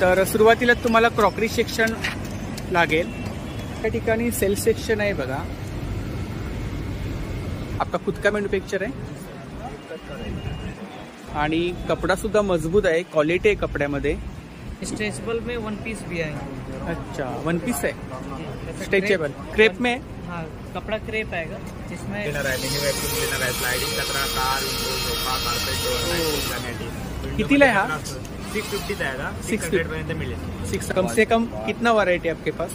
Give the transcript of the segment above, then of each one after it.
तर सुरुवातीला तुम्हाला क्रॉकरी सेक्शन लागेल. त्या ठिकाणी सेल्फ सेक्शन आहे बघा. आपका खुद का मॅन्युफॅक्चर आहे. आणि कपडा सुद्धा मजबूत आहे. क्वालिटी आहे कपड्यामध्ये. स्ट्रेचेबल में वन पीस भी आएगा अच्छा वन पीस आहे. स्ट्रेचेबल क्रेप में? हाँ कपड़ा क्रेप आएगा जिसमें आहे आहे सोफा कार्पेट कितीला आहे हा? सिक्स फिफ्टीचा का 650 सिक्स हंड्रेड पर्यंत मिळेल सिक्स कम से कम कितना वैरायटी आपके पास?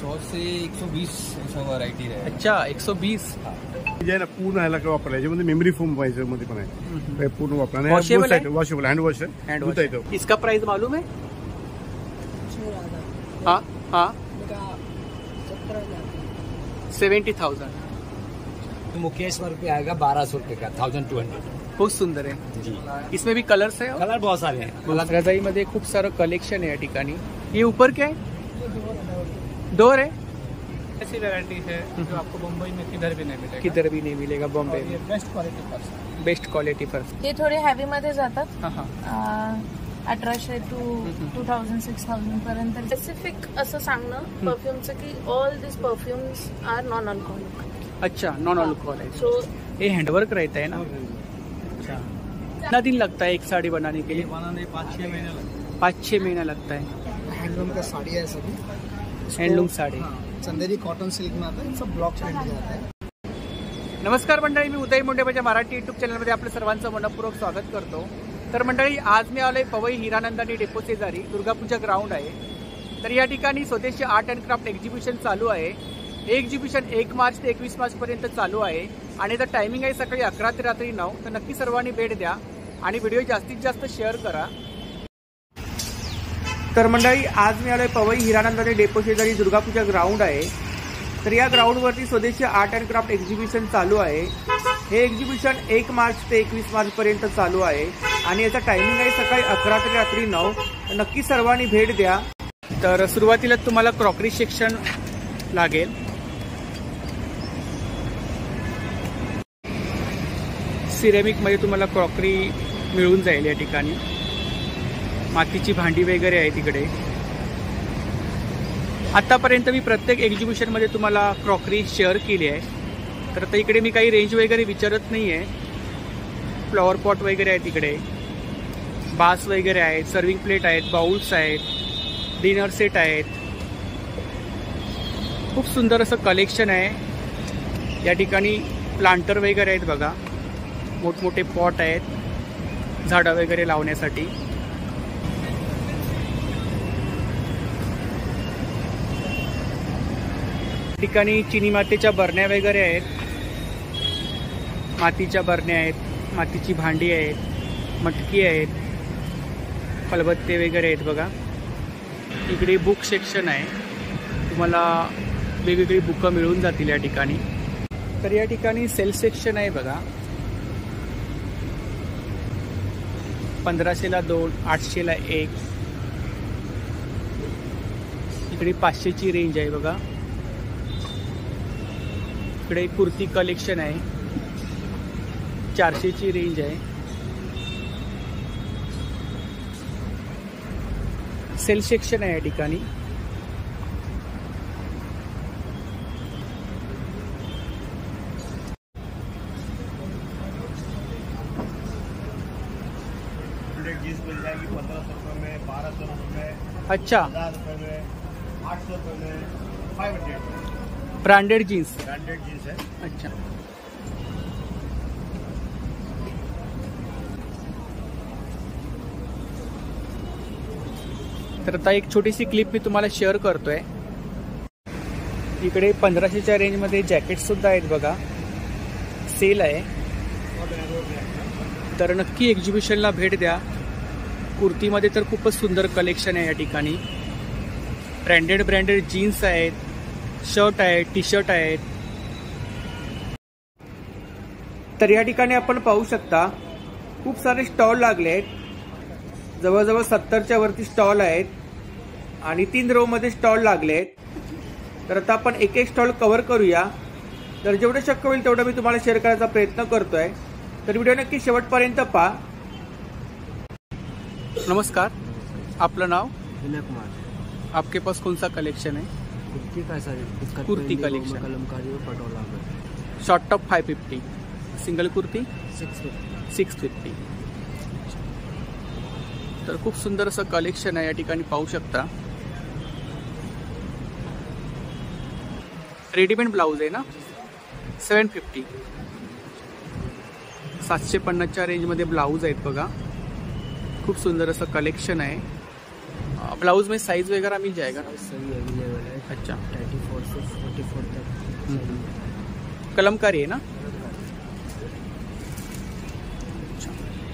सौ से एक सौ बीस ऐसा व्हरायटी आहे अच्छा 120 जे आहे ना पूर्ण ह्याला काय वापरलं याच्यामध्ये मेमरी फोम पाहिजे मध्ये पण आहे हे पूर्ण वापरलं Washable washable hand wash hand येतो इसका प्राइस मालूम है? हाँ हाँ। Seventy thousand. मुकेश्वर पे आएगा बारह सौ रुपये का थाउज़ेंड टू हंड्रेड बहुत सुंदर आहे जी। इसमें भी कलर्स है कलर बहुत सारे हैं। रजाईमध्ये खूप सारं कलेक्शन आहे या ठिकाणी ये ऊपर क्या है? डोर है? ऐसी वेरायटी है जो आपको मुंबई में किधर भी नहीं मिलेगा। किधर भी नहीं मिलेगा बॉम्बे में। बेस्ट क्वालिटी बेस्ट क्वालिटी पर हे थोडे हॅवी मध्ये जातात। हाँ हाँ। अं, अठराशे two two thousand six thousand पर्यंत. स्पेसिफिक असं सांगणं परफ्युमचं की all this perfumes are non alcoholic अच्छा नॉन अल्कोहल है सो ये हैंडवर्क रहता है ना अच्छा कितना दिन लगता है एक साड़ी बनाने के लिए? बनाने पाँच छः महीने लगते पाँच छः महीना लगता है। हैंडलूम का साड़ी है सभी। Handloom sari. Chanderi cotton silk में आता है सब ब्लॉक प्रिंट में आता है। नमस्कार मंडळी मी उदय मुंडे माझ्या मराठी युट्यूब चॅनलमध्ये आपलं सर्वांचं मनपूर्वक स्वागत करतो. तर मंडळी आज मी आलोय पवई हिरानंदानी डेपो शेजारी दुर्गापूजा ग्राउंड आहे. तर या ठिकाणी स्वदेशी आर्ट अँड क्राफ्ट एक्झिबिशन चालू आहे. हे एक्झिबिशन एक मार्च ते एकवीस मार्च पर्यंत चालू आहे आणि जर टायमिंग आहे सकाळी अकरा ते रात्री नऊ. तर नक्की सर्वांनी भेट द्या आणि व्हिडिओ जास्तीत जास्त शेअर करा. तर मंडळी आज मी आलोय पवई हिरानंदाने डेपो शेजारी दुर्गापूजा ग्राउंड आहे. तर या ग्राउंडवरती स्वदेशी आर्ट अँड क्राफ्ट एक्झिबिशन चालू आहे. हे एक्झिबिशन एक मार्च ते एकवीस मार्च पर्यंत चालू आहे. आणि याचा टायमिंग आहे सकाळी अकरा ते रात्री नऊ. तर नक्की सर्वांनी भेट द्या. तर सुरुवातीला तुम्हाला क्रॉकरी सेक्शन लागेल. सिरेमिकमध्ये तुम्हाला क्रॉकरी मिळून जाईल या ठिकाणी. मातीची भांडी वगैरे आहे तिकडे. आतापर्यंत मी प्रत्येक एक्झिबिशनमध्ये तुम्हाला क्रॉकरी शेअर केली आहे. तर आता इकडे मी काही रेंज वगैरे विचारत नाही आहे फ्लॉवर पॉट वगैरे आहे तिकडे. बास वगैरे आहेत सर्विंग प्लेट आहेत बाउल्स आहेत डिनर सेट आहेत. खूप सुंदर असं कलेक्शन आहे. या ठिकाणी प्लांटर वगैरे आहेत बघा. मोठमोठे पॉट आहेत झाडं वगैरे लावण्यासाठी. ठिकाणी चिनी मातीच्या बरण्या वगैरे आहेत. मातीच्या बरण्या आहेत मातीची भांडी आहेत मटकी आहेत फलबत्ते वगैरे आहेत बघा. इकडे बुक सेक्शन आहे. तुम्हाला वेगवेगळी बुकं मिळून जातील या ठिकाणी. तर या ठिकाणी सेल्फ सेक्शन आहे बघा. पंधराशेला दोन आठशेला एक. इकडे पाचशेची रेंज आहे बघा. इकडे कुर्ती कलेक्शन आहे. चारशेची रेंज आहे. सेल सेक्शन आहे या ठिकाणी हंड्रेड जीन्स मिल जाएगी पंद्रह सौ रुपये में बारह सौ रुपये में अच्छा. ब्रांडेड जीन्स ब्रांडेड जीन्स है। अच्छा. तर आता एक छोटीशी क्लिप मी तुम्हाला शेअर करतोय. इकडे पंधराशेच्या रेंजमध्ये जॅकेट सुद्धा आहेत बघा. सेल आहे. तर नक्की एक्झिबिशनला भेट द्या. कुर्तीमध्ये तर खूपच सुंदर कलेक्शन आहे या ठिकाणी. ब्रँडेड ब्रँडेड जीन्स आहेत शर्ट आहेत टी शर्ट आहेत. तर या ठिकाणी आपण पाहू शकता खूप सारे स्टॉल लागले आहेत. जवळजवळ सत्तरच्या वरती स्टॉल आहेत आणि तीन रो मध्ये स्टॉल लागले आहेत. तर आता आपण एक एक स्टॉल कव्हर करूया. तर जेवढं शक्य होईल तेवढं मी तुम्हाला शेअर करायचा प्रयत्न करतोय. तर व्हिडिओ नक्की शेवटपर्यंत पहा. नमस्कार आपलं नाव? विनय कुमार. आपके पास कौन सा कलेक्शन है कुर्ती का सर कुर्ती. गोमा, कलमकारी और Patola short top five fifty single kurti? Six fifty six fifty तर खूप सुंदर असं कलेक्शन आहे या ठिकाणी पाहू शकता. रेडीमेड ब्लाऊज आहे ना? सेवन फिफ्टी सातशे पन्नासच्या रेंजमध्ये ब्लाऊज आहेत बघा. खूप सुंदर असं कलेक्शन आहे ब्लाऊज में साइज़ वगैरह मिल जाएगा ना? सभी अवेलेबल है। अच्छा। थर्टी फोर से फोर्टी फोर तक कलमकारी आहे ना? अच्छा.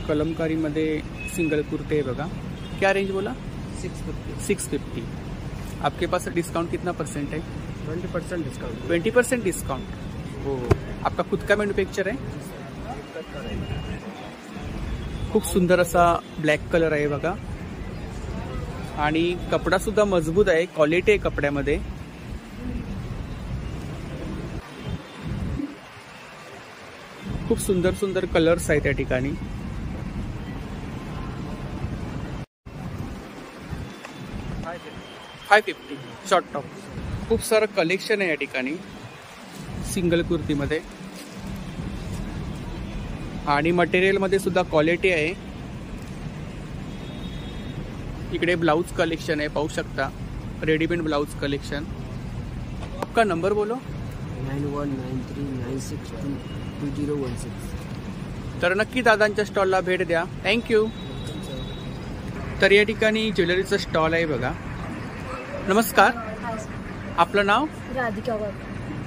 कलमकारीमध्ये सिंगल कुर्ते है बघा। क्या रेंज बोला? सिक्स फिफ्टी सिक्स फिफ्टी आपके पास डिस्काउंट कितना परसेंट है? Twenty percent discount twenty percent discount वो आपका खुद का मॅन्युफॅक्चर आहे खूप सुंदर असा ब्लॅक कलर आहे बघा. आणि कपडा सुद्धा मजबूत आहे क्वालिटी आहे कपड्यामध्ये. खूप सुंदर सुंदर कलर्स आहेत त्या ठिकाणी. फाय फिफ्टी शॉर्ट टॉप खूप सारं कलेक्शन आहे या ठिकाणी सिंगल कुर्तीमध्ये. आणि मटेरियलमध्ये सुद्धा क्वालिटी आहे. इकडे ब्लाऊज कलेक्शन आहे पाहू शकता. रेडीमेड ब्लाऊज कलेक्शन आपका नंबर बोलो. Nine one nine three nine six two two zero one six तर नक्की दादांच्या स्टॉलला भेट द्या. थँक्यू तर या ठिकाणी ज्वेलरीचं स्टॉल आहे बघा. नमस्कार. आपलं नाव? राधिका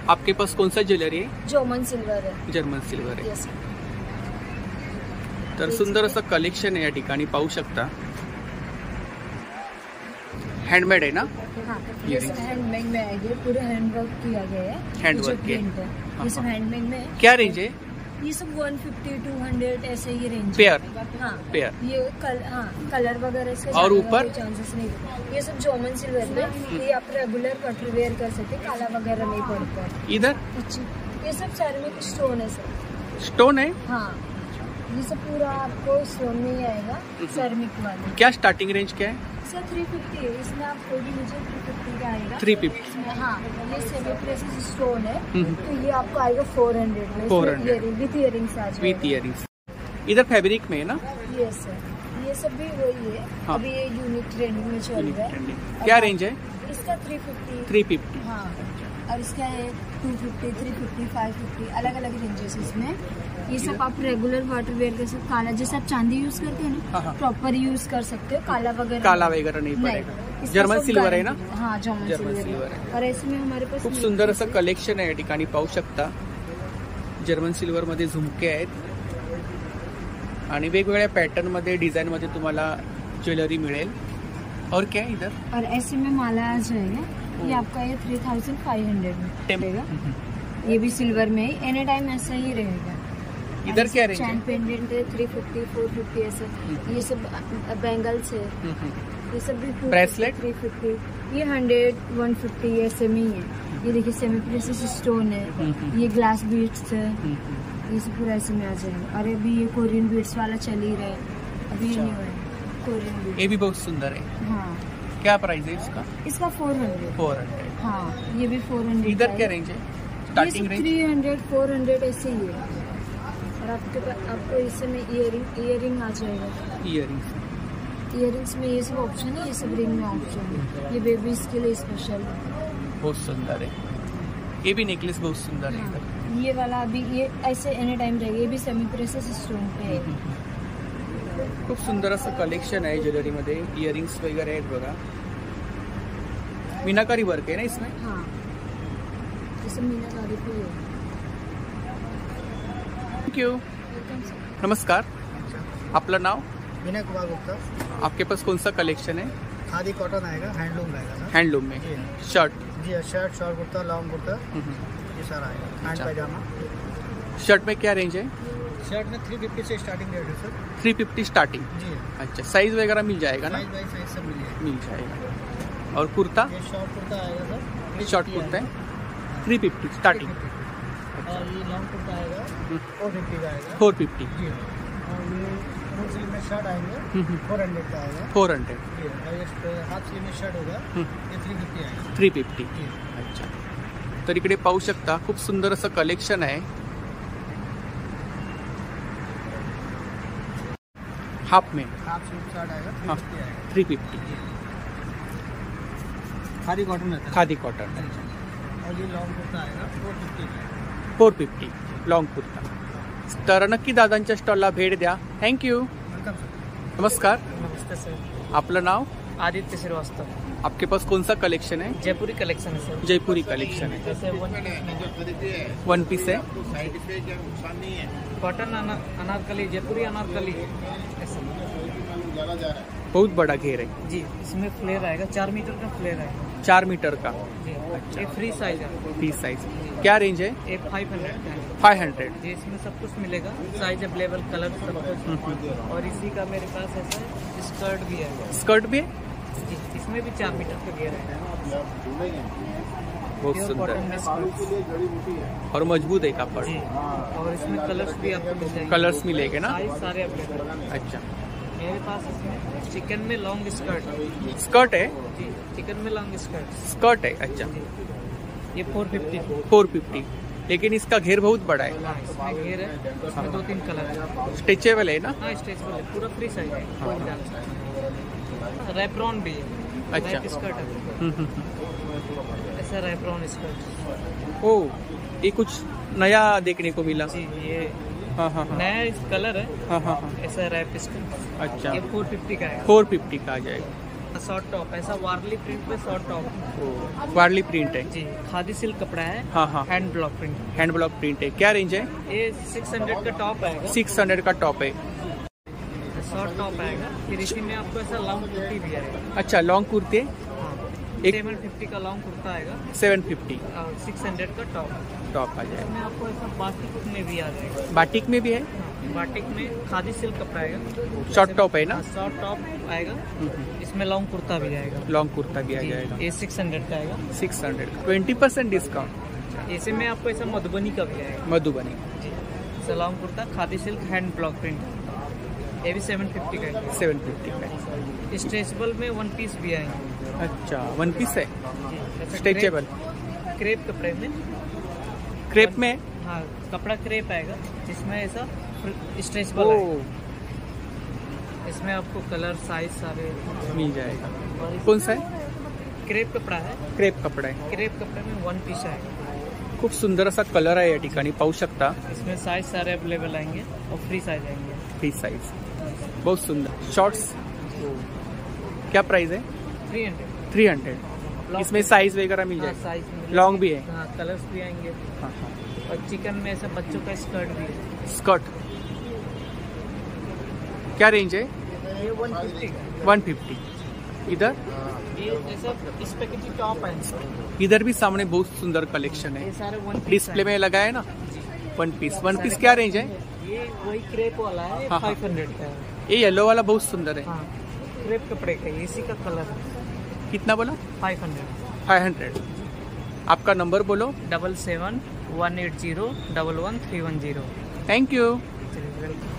आपके पास कौन सा ज्वेलरी आहे? जोमन सिल्वर है जर्मन सिल्वर आहे. यस तर सुंदर असं कलेक्शन आहे या ठिकाणी पाहू शकता. हँडमेड ना? हाँ ये सब हैंडमेड में आएँगे पूरे हैंडवर्क किया गया है. ये है हाँ, ये सब हाँ। हैंडमेड में है। क्या रेंज है? ये सब 150 200 ऐसे ही रेंज पेयर हाँ पेयर ये कल हाँ कलर वगैरह इसके और ऊपर? चांसेस नहीं ये सब जोमन सिल्वर में ये आप रेगुलर कटर वेयर कर सकते काला वगैरह नहीं पड़ता। है इधर? पीछे- ये सब सैरमिक स्टोन है सर स्टोन है? हाँ। ये सब पूरा आपको स्टोन में ही आएगा सैरमिक वाले। क्या स्टार्टिंग रेंज क्या है? सर थ्री फिफ्टी है। इसमें आप कोई भी लीजिए थ्री फिफ्टी का आएगा। 350 इसमें हाँ ये सेमी प्रेसिस स्टोन है। हम्म। तो ये आपको आएगा फोर हंड्रेड में। 400 विथ इयरिंग्स विथ इयरिंग्स इधर फैब्रिक में है ना? ये सर ये सब भी वही है। हाँ। अभी ये यूनिक ट्रेंडिंग में चल रहा है। क्या रेंज है? इसका थ्री फिफ्टी थ्री फिफ्टी हाँ। और इसका है two fifty three fifty five fifty अलग अलग रेंजेस इसमें। ये सब आप रेगुलर वाटर वेयर कर सकते काला जैसे आप चांदी यूज करते हैं ना हाँ। प्रॉपर यूज कर सकते हो। काला वगैरह काला। वगैरह नहीं पड़ेगा। जर्मन सिल्वर है ना? हाँ जर्मन जर्मन सिल्वर सिल्वर है है। और ऐसे में हमारे पास खूप सुंदर असं कलेक्शन आहे या ठिकाणी पाहू शकता। जर्मन सिल्वरमध्ये झुमके आहेत। आणि वेगवेगळ्या पॅटर्नमध्ये डिझाईनमध्ये तुम्हाला ज्वेलरी मिळेल. और क्या इधर? और ऐसे में माला जाएगा। ये आपका ये थ्री थाउज़ेंड फाइव हंड्रेड में रहेगा। ये भी सिल्वर में ही एनी टाइम ऐसा ही रहेगा। इधर क्या रेंज चैन पेंडेंट है थ्री फिफ्टी फोर फिफ्टी ऐसे। ये सब बैंगल्स है। हम्म, हम्म. ये सब भी Bracelet? थ्री फिफ्टी ये हंड्रेड वन फिफ्टी ऐसे में ही है। ये देखिए सेमी प्रेसिस स्टोन है। हम्म। ये ग्लास बीट्स है। हम्म, हम्म. ये सब पूरा ऐसे में आ जाएगा। और अभी ये कोरियन बीट्स वाला चल ही रहा है। अभी ये। नहीं हुआ है कोरियन बीट्स ये भी बहुत सुंदर है। हाँ। क्या प्राइस है इसका? इसका फोर हंड्रेड फोर हंड्रेड हाँ ये भी फोर हंड्रेड इधर क्या रेंज है? Starting range three hundred four hundred ऐसे ही है। और आपके पास आपको इस समय इयरिंग इयरिंग आ जाएगा। इयरिंग्स इयरिंग्स में ये सब ऑप्शन है ये सब रिंग में ऑप्शन है। ये बेबीज के लिए स्पेशल है बहुत सुंदर है। ये भी नेकलेस बहुत सुंदर है हाँ, ये वाला अभी ये ऐसे एनी टाइम रहेगा ये भी सेमी प्रेसेस स्टोन पे है। खूप सुंदर असं कलेक्शन आहे ज्वेलरीमध्ये. इयरिंग्स वगैरे आहेत बघा. मीनाकारी वर्क आहे ना इसमें? हाँ. जैसे मीनाकारी पे है नमस्कार. आपलं नाव? विनय कुमार गुप्ता आपके पास कौन सा कलेक्शन है खादी कॉटन आएगा हैंडलूम रहेगा हैंडलूम में जी. शर्ट जी shirt short kurta long kurta. ये सारा आएगा हैंड। पैजामा शर्ट में क्या रेंज है शर्ट में थ्री फिफ्टी से स्टार्टिंग रेट है सर। थ्री फिफ्टी स्टार्टिंग जी। अच्छा साइज़ वगैरह मिल जाएगा ना? साइज़ साइज़ सब मिल जाएगा। और कुर्ता? शॉर्ट कुर्ता आएगा सर। शॉर्ट कुर्ता है। थ्री फिफ्टी स्टार्टिंग और ये लॉन्ग कुर्ता आएगा फोर फिफ्टी का आएगा। फोर फिफ्टी जी। और फुल स्लीव में शर्ट आएँगे फोर हंड्रेड का आएगा। फोर हंड्रेड और हाफ़ स्लीव में शर्ट होगा ये थ्री फिफ्टी आएगा। थ्री फिफ्टी अच्छा। तर इकडे पाहू शकता खूप सुंदर असं कलेक्शन आहे. हाफ़ में। हाफ़ स्लीव शर्ट आएगा थ्री हाँ। फिफ्टी फिफ्टी खादी कॉटन रहता है। खादी कॉटन और ये लॉन्ग कुर्ता आएगा फोर फिफ्टी का फोर फिफ्टी लॉंग कुर्ता। तर नक्की दादांच्या स्टॉलला भेट द्या। थँक्यू नमस्कार। नमस्ते सर आपलं नाव? आदित्य श्रीवास्तव। आपके पास कौन सा कलेक्शन है जयपुरी कलेक्शन है सर जयपुरी कलेक्शन है जैसे वन पीस है। कॉटन अना, अनारकली जयपुरी अनारकली। ऐसा बहुत बड़ा घेर है। जी इसमें फ्लेयर आएगा। चार मीटर का फ्लेयर आएगा। चार मीटर का। जी फ्री साइज़ है। पीस साइज़ क्या रेंज है? ये फाइव हंड्रेड फाइव हंड्रेड जी इसमें सब कुछ मिलेगा। साइज़ अवेलेबल कलर सब कुछ। और इसी का मेरे पास ऐसा है स्कर्ट भी है। स्कर्ट भी है? जी इसमें भी चार मीटर का घेर है बहुत सुंदर। और मज़बूत है कापड़ जी और इसमें कलर्स भी आपको मिल जाएँगे। कलर्स मिलेंगे ना? सारे अवेलेबल अच्छा। मेरे पास चिकन में लॉन्ग स्कर्ट। स्कर्ट है? चिकन में लॉन्ग स्कर्ट। स्कर्ट है अच्छा। ये फोर फिफ्टी फोर फिफ्टी लेकिन इसका घेर बहुत बड़ा है। हाँ घेर है। इसमें दो तीन कलर है। स्ट्रेचेबल है ना? हाँ स्ट्रेचबल है। पूरा फ्री साइज़ है। भी है। भी है। अच्छा। स्कर्ट है। हम्म, हम्म, हम्म। ऐसा रैप्रॉन स्कर्ट ओ ये कुछ नया देखने को मिला। जी ये हाँ हाँ हाँ। नया इस कलर है। हाँ हाँ हाँ। ऐसा रैप अच्छा। ये फोर फिफ्टी का है। फोर फिफ्टी का आ जाएगा। शॉर्ट टॉप ऐसा वार्ली प्रिंट पे शॉर्ट टॉप वार्ली प्रिंट है। जी खादी सिल्क कपड़ा है। हाँ हाँ। Hand block print hand block print है। क्या रेंज है? ये सिक्स हंड्रेड का टॉप आएगा सिक्स हंड्रेड का टॉप है। शॉर्ट टॉप आएगा। फिर इसी में आपको ऐसा लॉन्ग कुर्ती भी आएगा। अच्छा लॉन्ग कुर्ते? एक- सेवन फिफ्टी का लॉन्ग कुर्ता आएगा। सेवन फिफ्टी सिक्स हंड्रेड का टॉप टॉप आ जाएगा आपको ऐसा बाटिक में भी आ जाएगा। बाटिक में भी है? बाटिक में खादी सिल्क कपड़ा आएगा। शॉर्ट टॉप है ना? शॉर्ट टॉप आएगा। इसमें लॉन्ग कुर्ता भी आएगा। लॉन्ग कुर्ता भी आ जाएगा। ये सिक्स हंड्रेड का आएगा। सिक्स हंड्रेड का ट्वेंटी परसेंट डिस्काउंट ऐसे में आपको ऐसा मधुबनी का भी आएगा। मधुबनी। जी। Long kurta khadi silk hand block print ये भी सेवन फिफ्टी का है सेवन फिफ्टी का है। स्ट्रेचबल में वन पीस भी आएँगे। अच्छा वन पीस है? स्ट्रेचेबल क्रेप कपड़े में। क्रेप में? हाँ कपड़ा क्रेप आएगा जिसमें ऐसा स्ट्रेचबल आएगा इसमें आपको कलर साइज़ सारे मिल जाएगा। कौन सा है? क्रेप कपड़ा है। क्रेप कपडा आहे क्रेप कपड़े में वन पीस आएगा खूप सुंदर असा कलर आहे या ठिकाणी पाहू शकता। इसमें साइज़ सारे अवेलेबल आएँगे और फ्री साइज़ आएँगे। फ्री साइज़ बहुत सुंदर। शॉर्ट्स क्या प्राइस है? थ्री हंड्रेड थ्री हंड्रेड इसमें साइज़ वगैरह मिल हाँ जाएगा। साइज़ लॉन्ग भी है। हाँ कलर्स भी आएँगे। हाँ हाँ। और चिकन में ऐसा बच्चों का स्कर्ट भी है। स्कर्ट क्या रेंज है? ये वन फिफ्टी वन फिफ्टी इधर? इधर भी सामने बहुत सुंदर कलेक्शन है। डिस्प्ले में लगा है ना? वन पीस वन पीस क्या रेंज है? ये वही क्रेप वाला है हाँ, हाँ। फाइव हंड्रेड का ये येलो वाला बहुत सुंदर है। हाँ क्रेप कपड़े का है, इसी का कलर है। कितना बोला? फाइव हंड्रेड फाइव हंड्रेड आपका नंबर बोलो। Double seven one eight zero double one three one zero thank you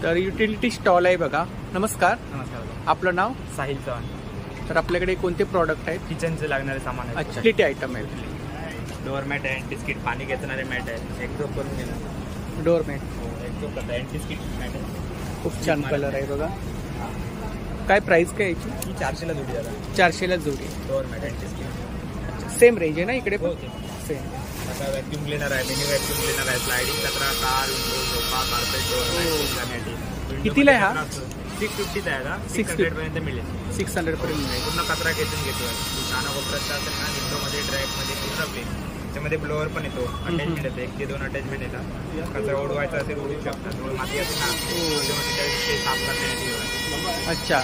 तर युटिलिटी स्टॉल आहे बघा. नमस्कार। नमस्कार आपलं नाव? साहिल चव्हाण। तर आपल्याकडे कोणते प्रॉडक्ट आहेत? किचनचे लागणारे सामान आहे अच्छा किती आयटम आहे डोअर मॅट आहे बिस्किट पाणी घेतणारे मॅट आहे एक झोप करून घेणार डोअरमॅट एक झोप करता. बिस्किट मॅट आहे. खूप छान कलर आहे बघा. काय प्राइस काय याची? ही चारशेला जोडी चारशेला जोडी. Door mat biscuit same range आहे ना इकडे हो पण सेम आता व्हॅक्युम क्लिनर आहे मिनी व्हॅक्युम क्लिनर आहे स्लायडिंग कचरा car window sofa carpet door कितीला आहे हा? सिक्स फिफ्टीचा आहे आता 650. सिक्स हंड्रेड पर्यंत मिळेल. सिक्स हंड्रेड पर्यंत मिळेल. पूर्ण कचरा खेचून घेतोय. काना असेल ना विंडोमध्ये ट्रॅकमध्ये पूर्ण प्लेन त्याच्यामध्ये ब्लोअर पण येतो. अटॅचमेंट येते. एक ते दोन अटॅचमेंट येतात. कचरा उडवायचा असेल उडवू शकतात. थोडं माती असेल ना त्याच्यामध्ये त्या- ते साफ़ करण्याची अच्छा.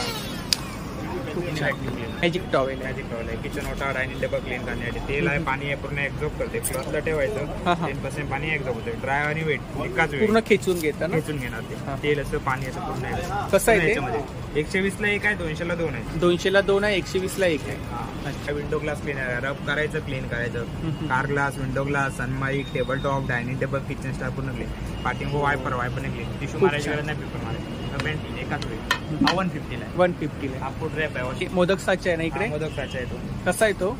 मॅजिक टॉवेल आहे मॅजिक टॉवेल आहे. किचन ओटा डायनिंग टेबल क्लीन करण्यासाठी. तेल आहे पाणी आहे पूर्ण एक्झॉप करते. क्लॉथला ठेवायचं. हा. टेन पर्सेंट पाणी एक्झॉप होते. ड्राय आणि वेट एकाच पूर्ण वेळ खेचून घेता ना? खेचून घेणार हा. ते तेल असं पाणी असं पूर्ण. कसं आहे ते? याच्यामध्ये. एकशे वीसला एक आहे दोनशेला दोन आहे. दोनशेला दोन आहे एकशे वीसला एक आहे. विंडो ग्लास क्लीन आहे. रब करायचं क्लीन करायचं. हम्म. Car glass window glass सनमाईक table top dining table kitchen star पूर्ण क्लीन पाठिंग वायपर वायपर क्लीन टिश्यू खूप मारायची छान. गरज नाही पेपर मारायची. मेंटी एकाच वेळी. वन फिफ्टीला वन फिफ्टीला हा फूड रॅप आहे. मोदक साचे आहे ना इकडे? हा मोदक साचा आहे तो. कसा आहे तो?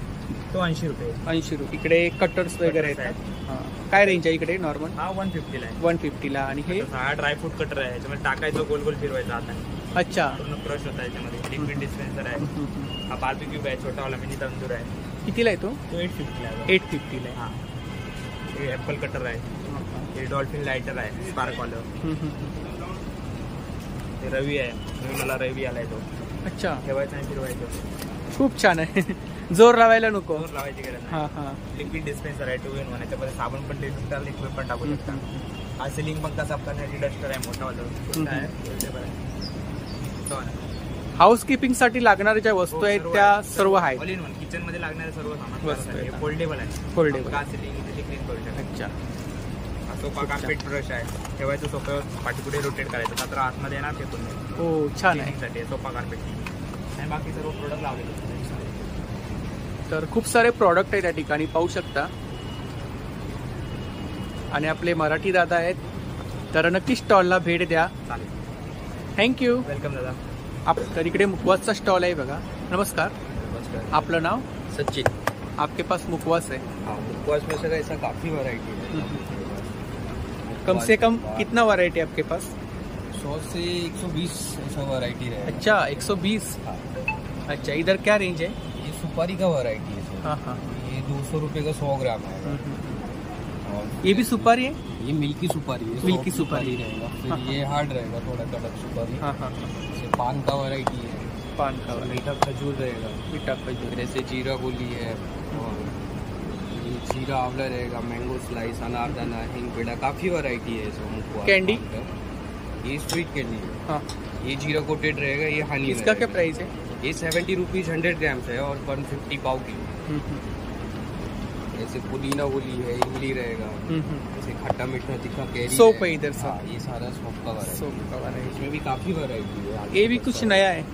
तो ऐंशी रुपये ऐंशी रुपये. इकडे कटर्स वगैरे आहेत. हा. काय रेंज आहे इकडे नॉर्मल हा वन फिफ्टीला आहे. वन फिफ्टीला आणि हे? हा ड्रायफ्रूट कटर आहे. याच्यामध्ये टाकायचं गोल गोल फिरवायचा आता. अच्छा. पूर्ण क्रश होता याच्यामध्ये. लिक्विड डिस्पेन्सर आहे. हा बार्बिक्यू आहे छोटावाला मिनी तंदूर आहे. कितीला आहे तो? तो एट फिफ्टीला आहे. एट फिफ्टीला आहे. हा. हे ॲपल कटर आहे. हे डॉल्फिन लायटर आहे. स्पार्क वालं. हम्म, हम्म. हे रवी आहे. नवीन मला रवी आलाय तो. अच्छा. ठेवायचं आणि फिरवायचं खूप छान आहे. ज़ोर लावायला नको. ज़ोर लावायची गरज हा नाही. हा लिक्विड डिस्पेन्सर आहे टू इन वन याच्यामध्ये साबण पण टाकता लिक्विड पण टाकू शकता. हा सिलिंग पण कसा करण्याची डस्टर आहे मोठा वाला. तो आहे. हाऊसकीपिंग साठी लागणाऱ्या ज्या वस्तू आहेत त्या सर्व आहेत. ऑल इन वन किचन मध्ये लागणारे सर्व सामान वस्तू करत आहे. फोल्डेबल का सिलिंग क्लीन करू शकता अच्छा. सोफा कार्पेट ब्रश आहे. ठेवायचं सोफ्यावर पाठीपुढे रोटेट करायचं. तर आतमध्ये येणार ते पण हो छान आहे. साठी सोफा कार्पेट आणि बाकी सर्व प्रोडक्ट लावलेले. तर खूप सारे प्रॉडक्ट आहेत या ठिकाणी पाहू शकता. आणि आपले मराठी दादा आहेत. तर नक्की स्टॉलला भेट द्या. चालेल. थँक्यू वेलकम दादा. आप तर इकडे मुखवासचा स्टॉल आहे बघा. नमस्कार. नमस्कार. आपलं नाव? सचिन. आपके पास मुखवास है हाँ उपवास में सर ऐसा काफ़ी वैरायटी है कम से कम कितना वैरायटी है आपके पास? सौ से एक सौ बीस ऐसा वैरायटी रहेगा अच्छा 120 अच्छा इधर क्या रेंज है? ये सुपारी का वैरायटी है हाँ हाँ। ये दो सौ रुपये का सौ ग्राम है। और ये भी सुपारी है? ये मिल्की सुपारी है। मिल्की सुपारी। रहेगा। हाँ, ये हार्ड रहेगा थोड़ा कड़क सुपारी। हाँ हाँ। पान का वैरायटी है। पान का मीठा खजूर रहेगा। मीठा खजूर। जैसे जीरा गोली है। जीरा आंवला रहेगा मैंगो स्लाइस अनारदाना हिंग पेड़ा काफ़ी वैरायटी है इसमें कैंडी? ये स्वीट कैंडी है। हाँ। ये जीरा कोटेड रहेगा ये हनी इसका क्या प्राइस है? ये सेवेंटी रुपीज़ हंड्रेड ग्राम्स है और वन फिफ्टी पाव की हम्म, हम्म, जैसे पुदीना गोली है इमली रहेगा। हम्म, हम्म। जैसे खट्टा मीठा तीखा कैरी सोप है इधर सब। हाँ ये सारा सोप का वैरायटी सोप का variety। इसमें भी काफ़ी वैरायटी है। ये भी कुछ नया है?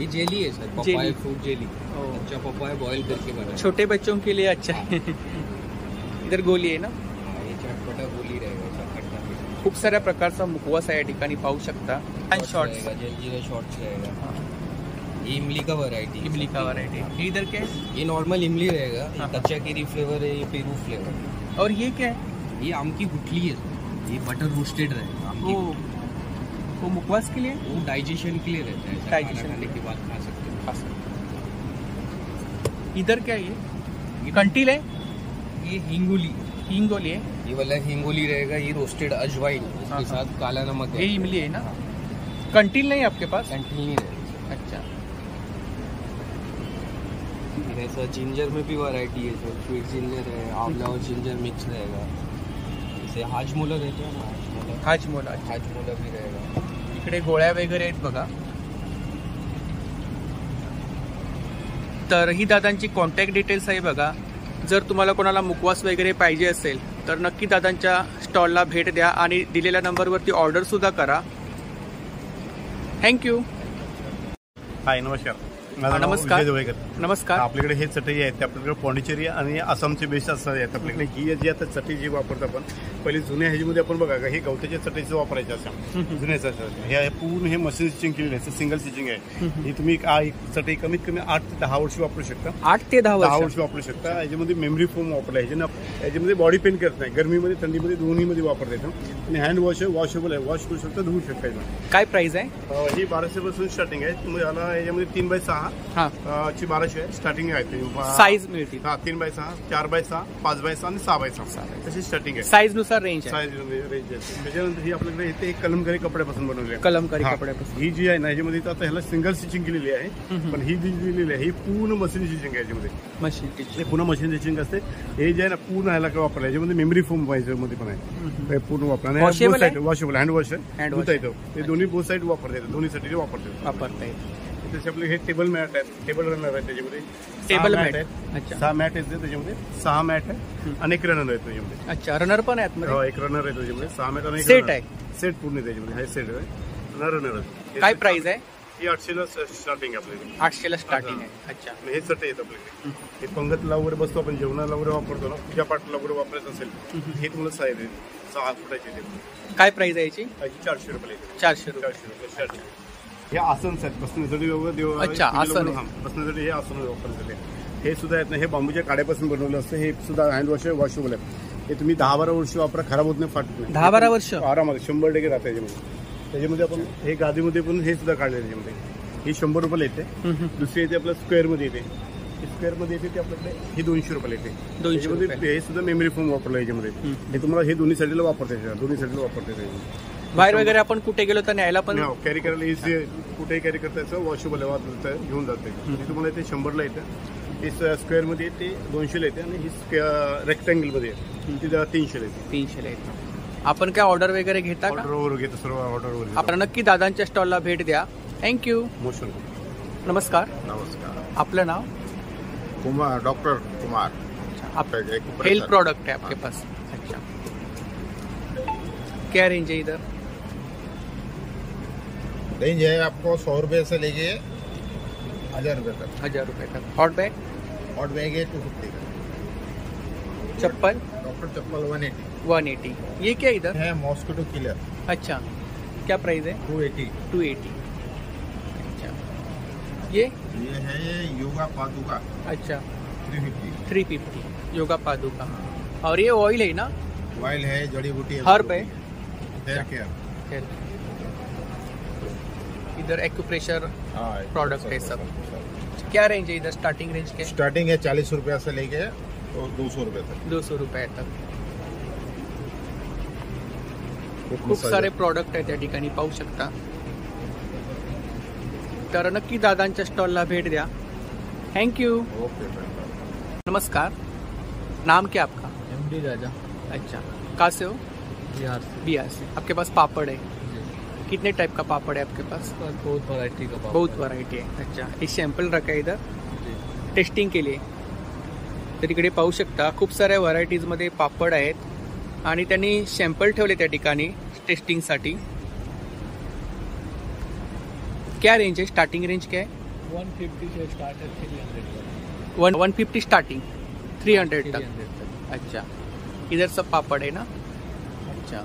ये जेली है सर। पपाया फ्रूट जेली अच्छा पपाया बॉईल करके बना छोटे बच्चों के लिए अच्छा है। इधर गोली आहे ना? हाँ, ये चटपटा गोली खूप साऱ्या प्रकारचा मुखवास आहे या ठिकाणी पाहू शकता। शॉर्ट्स शॉर्ट्स रहेगा ये इमली का वैरायटी इमली का वैरायटी इधर क्या है? ये नॉर्मल इमली रहेगा हाँ। कच्चा केरी फ्लेवर है ये पेरू फ्लेवर और ये क्या है? ये आम की गुठली है ये बटर रोस्टेड रहेगा आम की वो मुखवास के लिए? वो डाइजेशन के लिए रहता है Digestion खाने के बाद खा सकते हो। खा सकते इधर क्या है ये कंटील है? ये हिंगोली हिंगोली है। ये वाला हिंगोली रहेगा ये रोस्टेड अजवाइन हाँ, इसके हाँ। साथ काला नमक है। ये इमली है ना? कंटील नहीं आपके पास? कंटिन्यू नहीं रहेगा। अच्छा। ऐसा जिंजर में भी वैरायटी है सर स्वीट जिंजर है आंवला और जिंजर मिक्स रहेगा। जैसे हाजमोला रहता है हाजमोला। अच्छा। हाजमोला भी रहेगा। इकडे गोळ्या वगैरे आहेत बघा। तर ही दादांची कॉन्टॅक्ट डिटेल्स आहे बघा. जर तुम्हाला कोणाला मुखवास वगैरे पाहिजे असेल तर नक्की दादांच्या स्टॉलला भेट द्या आणि दिलेल्या नंबरवरती ऑर्डर सुद्धा करा. थँक्यू हाय नमस्कार. नमस्कार. नमस्कार. आपल्याकडे हे चटई आहेत ते आपल्याकडे पॉंडिचेरी आणि आसामचे बेस्ट असतात आहेत. आपल्याकडे ही जी आता चटई जी वापरतो आपण पहिले जुन्या ह्याच्यामध्ये आपण बघा का हे गवताच्या चटईचं वापरायचं असं. जुन्याचं असं हे पूर्ण हे मशीन स्टिचिंग केलेलं आहे सिंगल स्टिचिंग आहे. ही तुम्ही आ- एक चटई कमीत कमी आठ ते दहा वर्ष वापरू शकता. आठ ते दहा दहा वर्ष. वापरू शकता. याच्यामध्ये मेमरी फोम वापरला ह्याच्यानं याच्यामध्ये बॉडी पेन करत नाही. गरमीमध्ये थंडीमध्ये दोन्हीमध्ये वापरता येतं. आणि हँड वॉश आहे वॉशेबल आहे. वॉश करू शकता धुवू शकता काय प्राइस आहे? अं, ही बाराशे पासून स्टार्टिंग आहे. तुम्ही याला याच्यामध्ये तीन बाय सहा हा. अं, ची बाराशे आहे. स्टार्टिंग आहे ती. साईज मिळतील. हा तीन बाय सहा चार बाय सहा पाच बाय सहा आणि सहा बाय सहा. तशी स्टार्टिंग आहे. साईजनुसार रेंज आहे. साईज रेंज आहे. त्याच्यानंतर ही आपल्याकडे इथे एक कलमकारी कपड्यापासून बनवली आहे. कलमकारी हा. कपड्यापासून. ही जी आहे ना ह्याच्यामध्ये आता ह्याला सिंगल स्टिचिंग केलेली आहे. पण ही जी दिलेली आहे ही पूर्ण मशीन स्टिचिंग आहे याच्यामध्ये मशीन हे पुन्हा मशीन स्टिचिंग असते. हे जे आहे ना पूर्ण ह्याला काय वापरलं याच्यामध्ये मेमरी फोममध्ये पण आहे. हे पूर्ण वापरा Washable आहे? वॉशेबल हँड वॉश आहे. धुता wash. येतो ते. दोन्ही बोथ साईड वापरता येतात दोन्हीसाठी वापरता येतात वापरता येईल त्याचे आपले हे टेबल मॅट आहेत. टेबल रनर आहेत त्याच्यामध्ये. सहा mat. आहेत. अच्छा. सहा मॅट आहेत त्याच्यामध्ये. सहा मॅट आहे अनेक रनर आहेत त्याच्यामध्ये. अच्छा रनर पण आहे आतमध्ये हो, एक रनर आहे त्याच्यामध्ये. सहा मॅट आणि Set आहे. सेट पूर्ण आहे त्याच्यामध्ये. हे सेट आहे. रनर रनर काय प्राइस आहे? ही आठशेला स्टार्टिंग आहे आपल्याकडे. आठशेला स्टार्टिंग आहे. अच्छा. आणि हे चटई आहेत आपल्याकडे. हे पंगतला वगैरे बसतो आपण जेवणाला वगैरे वापरतो ना पूजा पाठला वगैरे वापरायचं असेल हे तुम्हाला साईज आहे सहा फुटाचे काय प्राइस आहे याची? चारशे रुपये. चारशे रुपये चारशे रुपये. हे आसन आहेत बसण्यासाठी वगैरे अच्छा, आसन. हां, बसण्यासाठी हे आसन वापरलेले हे सुद्धा आहेत ना हे बांबूच्या काड्यापासून बनवलं असतं हे सुद्धा हँड वॉश वॉशेबल आहे हे तुम्ही दहा बारा वर्ष वापरा खराब होत नाही फाटत नाही. दहा बारा वर्ष? आरामात शंभर टक्के राहतं त्याच्यामध्ये त्याच्यामध्ये आपण हे गादीमध्ये पण हे सुद्धा काढले त्याच्यामध्ये ही शंभर रुपयाला येते. दुसरी येते आपल्या स्क्वेअरमध्ये येते. स्क्वेअरमध्ये येते ते आपल्याकडे ही दोनशे रुपयाला येते. दोनशे रुपये. हे सुद्धा मेमरी फोन वापरलं याच्यामध्ये. हे तुम्हाला हे दोन्ही साईडला वापरता येते दोन्ही साईडला वापरता येते बाहेर वगैरे आपण कुठे गेलो तर न्यायला पण कॅरी करायला इझी कुठेही कॅरी करता याचं वॉशेबल आहे घेऊन जाते. तुम्हाला इथे शंभरला येतं हे स्क्वेअरमध्ये येते दोनशेला येते आणि ही रेक्टँगलमध्ये आहे ती जरा तीनशेला येते. तीनशेला येतो. आपण काय ऑर्डर वगैरे घेता का? ऑर्डर वगैरे घेतो सर्व ऑर्डर वगैरे आपण नक्की दादांच्या स्टॉलला भेट द्या. थँक्यू मोशन. नमस्कार. नमस्कार. आपलं नाव? कुमार डॉक्टर कुमार. आप हेल्थ प्रोडक्ट है आपके पास. अच्छा. क्या रेंज है इधर? रेंज है आपको सौ रुपये से लेके हज़ार रुपये तक। हज़ार रुपए तक। हॉट बैग हॉट बैग है टू फिफ्टी का। चप्पल? डॉक्टर चप्पल वन एटी वन एटी ये क्या इधर? है मॉस्किटो किलर अच्छा। क्या प्राइस है? टू एटी टू एटी अच्छा। ये? ये है योगा पादुका अच्छा। Three fifty three fifty yoga पादुका और ये ऑयल है ना? ऑयल है जड़ी बूटी है। हर्ब है हेयर केयर इधर एक्यूप्रेशर हाँ प्रोडक्ट है सब। क्या रेंज है इधर स्टार्टिंग रेंज के? स्टार्टिंग है चालीस रुपया से लेके तो दो सौ रुपये तक। दो सौ रुपये तक। खूप सारे. प्रॉडक्ट आहेत त्या ठिकाणी पाहू शकता। तर नक्की दादांच्या स्टॉलला भेट द्या. थँक्यू ओके नमस्कार. नाम क्या आपका? M D Raja. अच्छा. कहाँ से हो? बिहार से. बिहार से. आपके पास पापड़ है. कितने टाइप का पापड़ है आपके पास? बहुत वैरायटी का पापड़ बहुत वरायटी आहे अच्छा एक सॅम्पल रखा आहे इधर। टेस्टिंग केली आहे तर इकडे पाहू शकता खूप साऱ्या व्हरायटीजमध्ये पापड आहेत आणि त्यांनी सॅम्पल ठेवले त्या ठिकाणी टेस्टिंगसाठी क्या रेंज है स्टार्टिंग रेंज क्या है वन फिफ्टी से स्टार्ट है three hundred one one fifty starting three hundred तक। अच्छा इधर सब पापड़ है ना? अच्छा।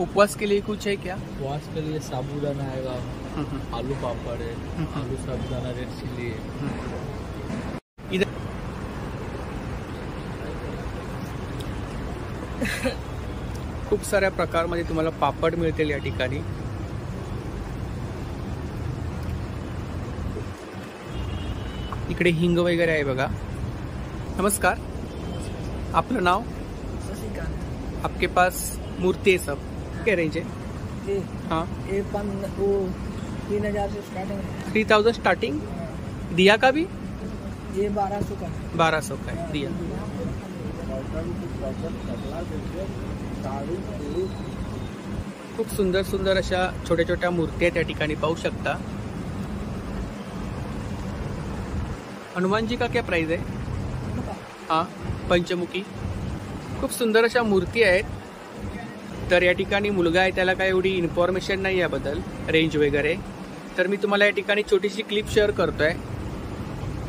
उपवास के लिए कुछ है क्या? उपवास के लिए साबूदाना आएगा आलू पापड़ है। आलू साबूदाना रेड चिल्ली है। इधर खूप साऱ्या प्रकारमध्ये तुम्हाला पापड मिळतील या ठिकाणी. इकडे हिंग वगैरे आहे बघा. नमस्कार. आपलं नाव? आपके पास मूर्ति है सब. क्या रेंज है हाँ। ये वो तीन हज़ार से स्टार्टिंग थ्री थाउज़ेंड स्टार्टिंग दिया का भी? ये बारह सौ का बारह सौ का है दिया। खूप सुंदर सुंदर अशा छोट्या छोट्या मूर्त्या त्या ठिकाणी पाहू शकता। हनुमान जी का क्या प्राइस है हाँ पंचमुखी. खूप सुंदर अशा मूर्ती आहेत. तर या ठिकाणी मुलगा आहे त्याला काय एवढी इन्फॉर्मेशन नाही याबद्दल रेंज वगैरे. तर मी तुम्हाला या ठिकाणी छोटीशी क्लिप शेअर करतोय.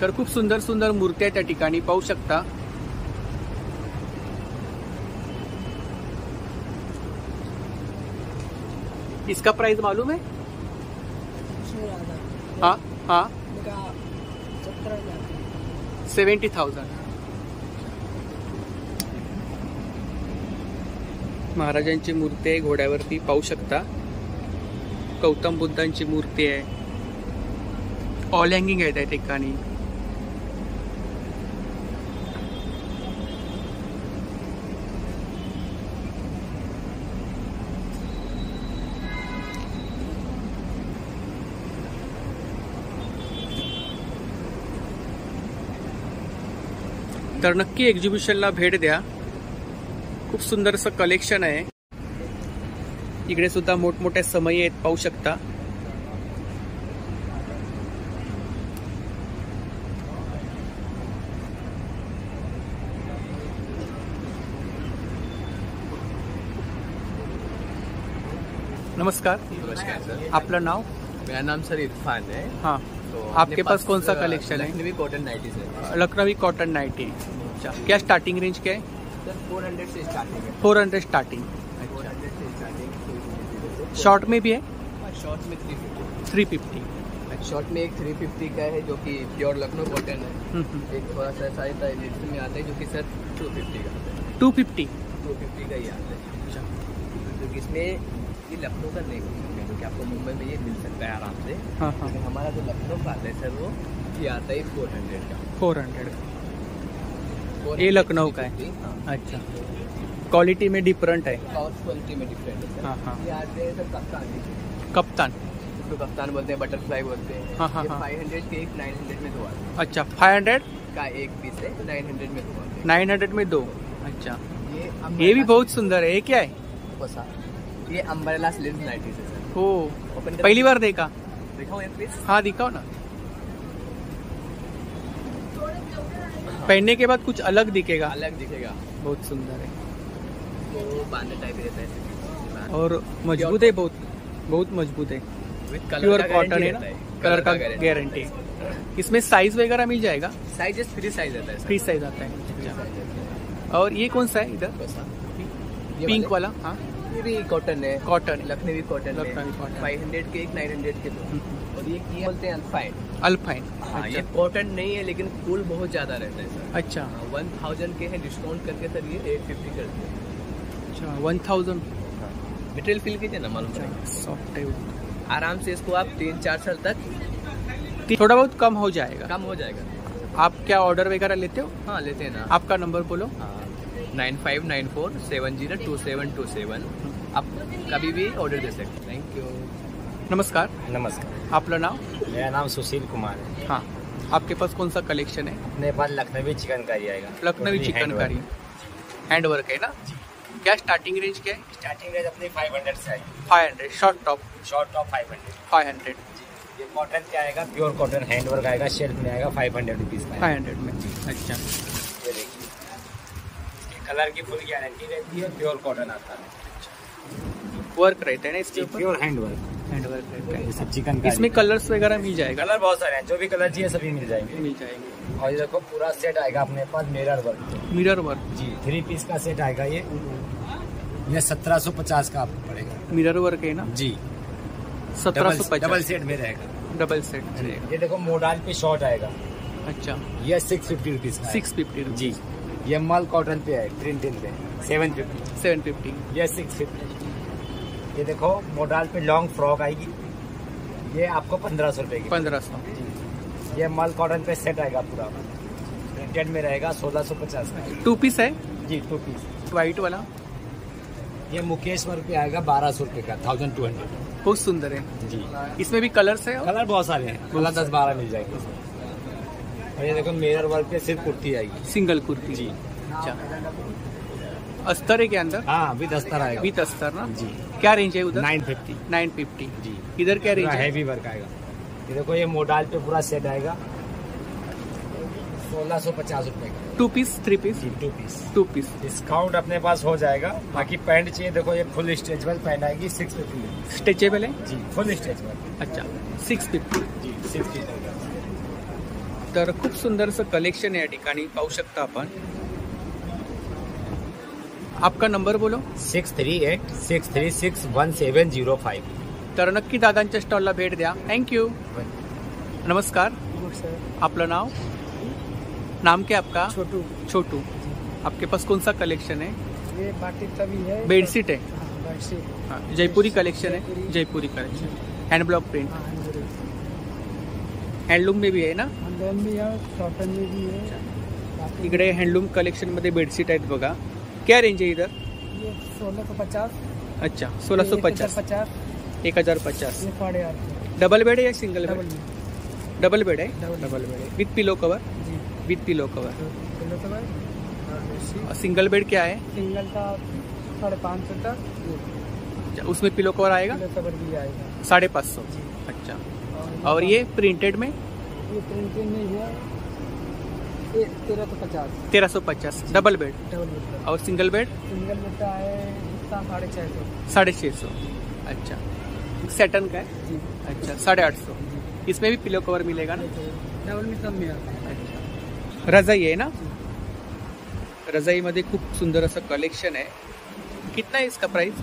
तर खूप सुंदर सुंदर मूर्त्या त्या ठिकाणी पाहू शकता. इसका प्राइस मालूम है हाँ. हाँ सत्तर थाउजंड. महाराजांची मूर्ती आहे, घोड्यावरती पाहू शकता. गौतम बुद्धांची मूर्ती आहे. ऑल हँगिंग त्या ठिकाणी. तर नक्की एक्झिबिशनला भेट द्या. खूप सुंदर असं कलेक्शन आहे. इकडे सुद्धा मोठमोठ्या समयी आहेत पाहू शकता. नमस्कार. नमस्कार सर. आपलं नाव? मेरा नाम सर इरफान है। हाँ. तो आपके पास कौन सा कलेक्शन है? लखनवी कॉटन नाइटीज है लखनवी कॉटन नाइटी अच्छा। क्या स्टार्टिंग रेंज क्या है? सर फोर हंड्रेड से स्टार्टिंग है। फोर हंड्रेड स्टार्टिंग शॉर्ट में भी है? शॉर्ट में three fifty three fifty short में एक थ्री फिफ्टी का है जो कि प्योर लखनऊ कॉटन है। एक थोड़ा सा ऐसा आता है लिफ्ट में आता है जो कि सर टू फिफ्टी का आता है। टू फिफ्टी टू फिफ्टी का ही आता है। अच्छा। क्योंकि इसमें ये लखनऊ का नहीं हो सकता क्योंकि आपको मुंबई में ये मिल सकता है आराम से। हाँ हाँ। हमारा जो लखनऊ का आता है सर वो ये आता है फोर हंड्रेड का। फोर हंड्रेड 400 ये लखनऊ का है। 350। अच्छा। क्वालिटी में डिफरेंट है। और क्वालिटी में डिफरेंट है। हाँ, हाँ। ये आते हैं सर कप्तान कप्तान। इसको कप्तान बोलते हैं बटरफ्लाई बोलते हैं। हाँ, हाँ। फाइव हंड्रेड के एक नाइन हंड्रेड में दो आते अच्छा फाइव हंड्रेड का एक पीस है नाइन हंड्रेड में दो आते नाइन हंड्रेड में दो। अच्छा। ये ये भी बहुत सुंदर है ये क्या है? ये अम्ब्रेला स्लिम नाइटीज है। सर कर- पहली बार देखा। दिखाओ एक पीस हाँ दिखाओ ना। पहनने के बाद कुछ अलग दिखेगा? अलग दिखेगा। बहुत सुंदर है। तो बांधे टाइप रहता और मज़बूत है बहुत बहुत मज़बूत है। कलर प्योर कॉटन है ना? कलर का गारंटी इसमें साइज़ वगैरह मिल जाएगा? साइज़ फ्री साइज़ आता है। फ्री साइज़ आता है। और ये कौन सा है इधर? पिंक वाला। हाँ। ये भी कॉटन है। Cotton Lucknowi cotton Lucknowi cotton five hundred के एक नाइन हंड्रेड के दो। और ये ये बोलते हैं अल्फाइन अल्फाइन हाँ ये अच्छा। कॉटन नहीं है लेकिन फूल बहुत ज़्यादा रहता है सर। अच्छा। वन थाउज़ेंड के हैं डिस्काउंट करके सर ये एट फिफ्टी कर दिए अच्छा वन थाउज़ेंड मटेरियल फील कीजिए ना मालूम पड़ेगा। सॉफ्ट है आराम से इसको आप तीन चार साल तक थोड़ा बहुत कम हो जाएगा। कम हो जाएगा। आप क्या ऑर्डर वगैरह लेते हो? हाँ लेते हैं ना। आपका नंबर बोलो। Nine five nine four seven zero two seven two seven आप कभी भी ऑर्डर दे सकते हैं। थैंक यू नमस्कार। नमस्कार। आपका नाम मेरा नाम सुशील कुमार है। हाँ। आपके पास कौन सा कलेक्शन है? अपने पास लखनवी चिकनकारी आएगा। Lucknowi Totally chikan handwork। Hand work है ना? क्या स्टार्टिंग रेंज क्या है? स्टार्टिंग रेंज अपनी 500 से आएगी। Five hundred short top short top 500 five hundred ये कॉटन क्या आएगा? प्योर कॉटन हैंड वर्क आएगा। शेल्फ में आएगा 500 रुपीज़ का। फाइव हंड्रेड में। अच्छा। ये देखिए। कलर की फुल गारंटी रहती है प्योर कॉटन आता है। वर्क रहते हैं ना इसके ऊपर? प्योर हैंड वर्क ये चिकन इसमें कलर्स वगैरह मिल जाएगा। कलर बहुत सारे हैं जो भी कलर चाहिए सभी मिल जाएँगे। मिल जाएँगे। और ये देखो पूरा सेट आएगा अपने पास मिरर वर्क मिरर वर्क जी थ्री पीस का सेट आएगा ये। ये सत्रह सौ पचास का आपको पड़ेगा। मिरर वर्क है ना? जी। सत्रह सौ डबल डबल सेट में रहेगा। डबल सेट ये देखो मोडाल पे शॉर्ट आएगा। अच्छा। ये six fifty rupees six fifty. जी। ये मल कॉटन पे है प्रिंटेड पे। सेवन फिफ्टी सेवन फिफ्टी ये सिक्स फिफ्टी ये देखो मोडाल पे लॉन्ग फ्रॉक आएगी। ये आपको पंद्रह सौ रुपए की पंद्रह सौ। ये मल कॉटन पे सेट आएगा पूरा। प्रिंटेड में रहेगा सोलह सौ पचास का टू पीस है? जी टू पीस वाइट वाला? ये मुकेश वर्क पे आएगा बारह सौ रुपए का थाउज़ेंड टू हंड्रेड बहुत सुंदर है। जी। इसमें भी कलर्स है कलर बहुत सारे हैं। कलर दस बारह मिल जाएँगे और ये देखो मिरर वर्क पे सिर्फ़ कुर्ती आएगी। सिंगल कुर्ती। जी। अच्छा। अस्तर है के अंदर? हाँ विद अस्तर आएगा। विथ अस्तर ना? जी। क्या रेंज है उधर? Nine fifty. Nine fifty. जी। इधर क्या रेंज हैवी वर्क आएगा। ये देखो ये मोडाल पे पूरा सेट आएगा। सोलह सौ पचास रुपए का। Two piece three piece two piece two piece discount अपने पास हो जाएगा। बाकी पैंट चाहिए देखो ये फुल स्ट्रेचबल पैंट आएगी सिक्स फिफ्टी स्ट्रेचेबल आहे जी फुल स्ट्रेचबल अच्छा सिक्स फिफ्टी जी सिक्स फिफ्टी तर खूप सुंदरसं कलेक्शन या ठिकाणी पाहू शकता आपण. आपका नंबर बोलो। Six three eight six three six one seven zero five. तर नक्की दादांच्या स्टॉलला भेट द्या। थँक्यू नमस्कार। आपलं नाव? नाम क्या आपका? छोटू। छोटू। आपके पास कौन सा कलेक्शन है? ये बाटिक का भी है। बेडशीट है। हाँ, बेडशीट हाँ, जयपुरी कलेक्शन है? Jaipuri. Collection hand block print हाँ। हँडलूम में भी है ना? हंड्रेड भी है कॉटन में भी है। इकडे हँडलूम कलेक्शन मध्ये बेडशीट आहेत बघा। क्या रेंज है इधर? ये सोलह सौ पचास। अच्छा सोलह सौ पचास। पचास। एक हज़ार पचास। डबल बेड है या सिंगल बेड डबल बेड है? डबल बेड है। With pillow cover ji. With pillow cover single bed क्या है? सिंगल का साढ़े पाँच सौ तक। अच्छा, उसमें पिलो कवर आएगा? कवर भी आएगा। साढ़े पाँच सौ। अच्छा। और ये प्रिंटेड में? ये प्रिंटिंग में है। तेरह सौ पचास। तेरह सौ पचास। डबल बेड डबल बेड और सिंगल बेड सिंगल बेड का है साढ़े छः सौ। साढ़े छः सौ। अच्छा। सेटन का है? अच्छा साढ़े आठ सौ। इसमें भी पिलो कवर मिलेगा ना? डबल में सब में है अच्छा। रजाई आहे ना? रजाईमध्ये खूप सुंदर असं कलेक्शन आहे. कितना है इसका प्राइस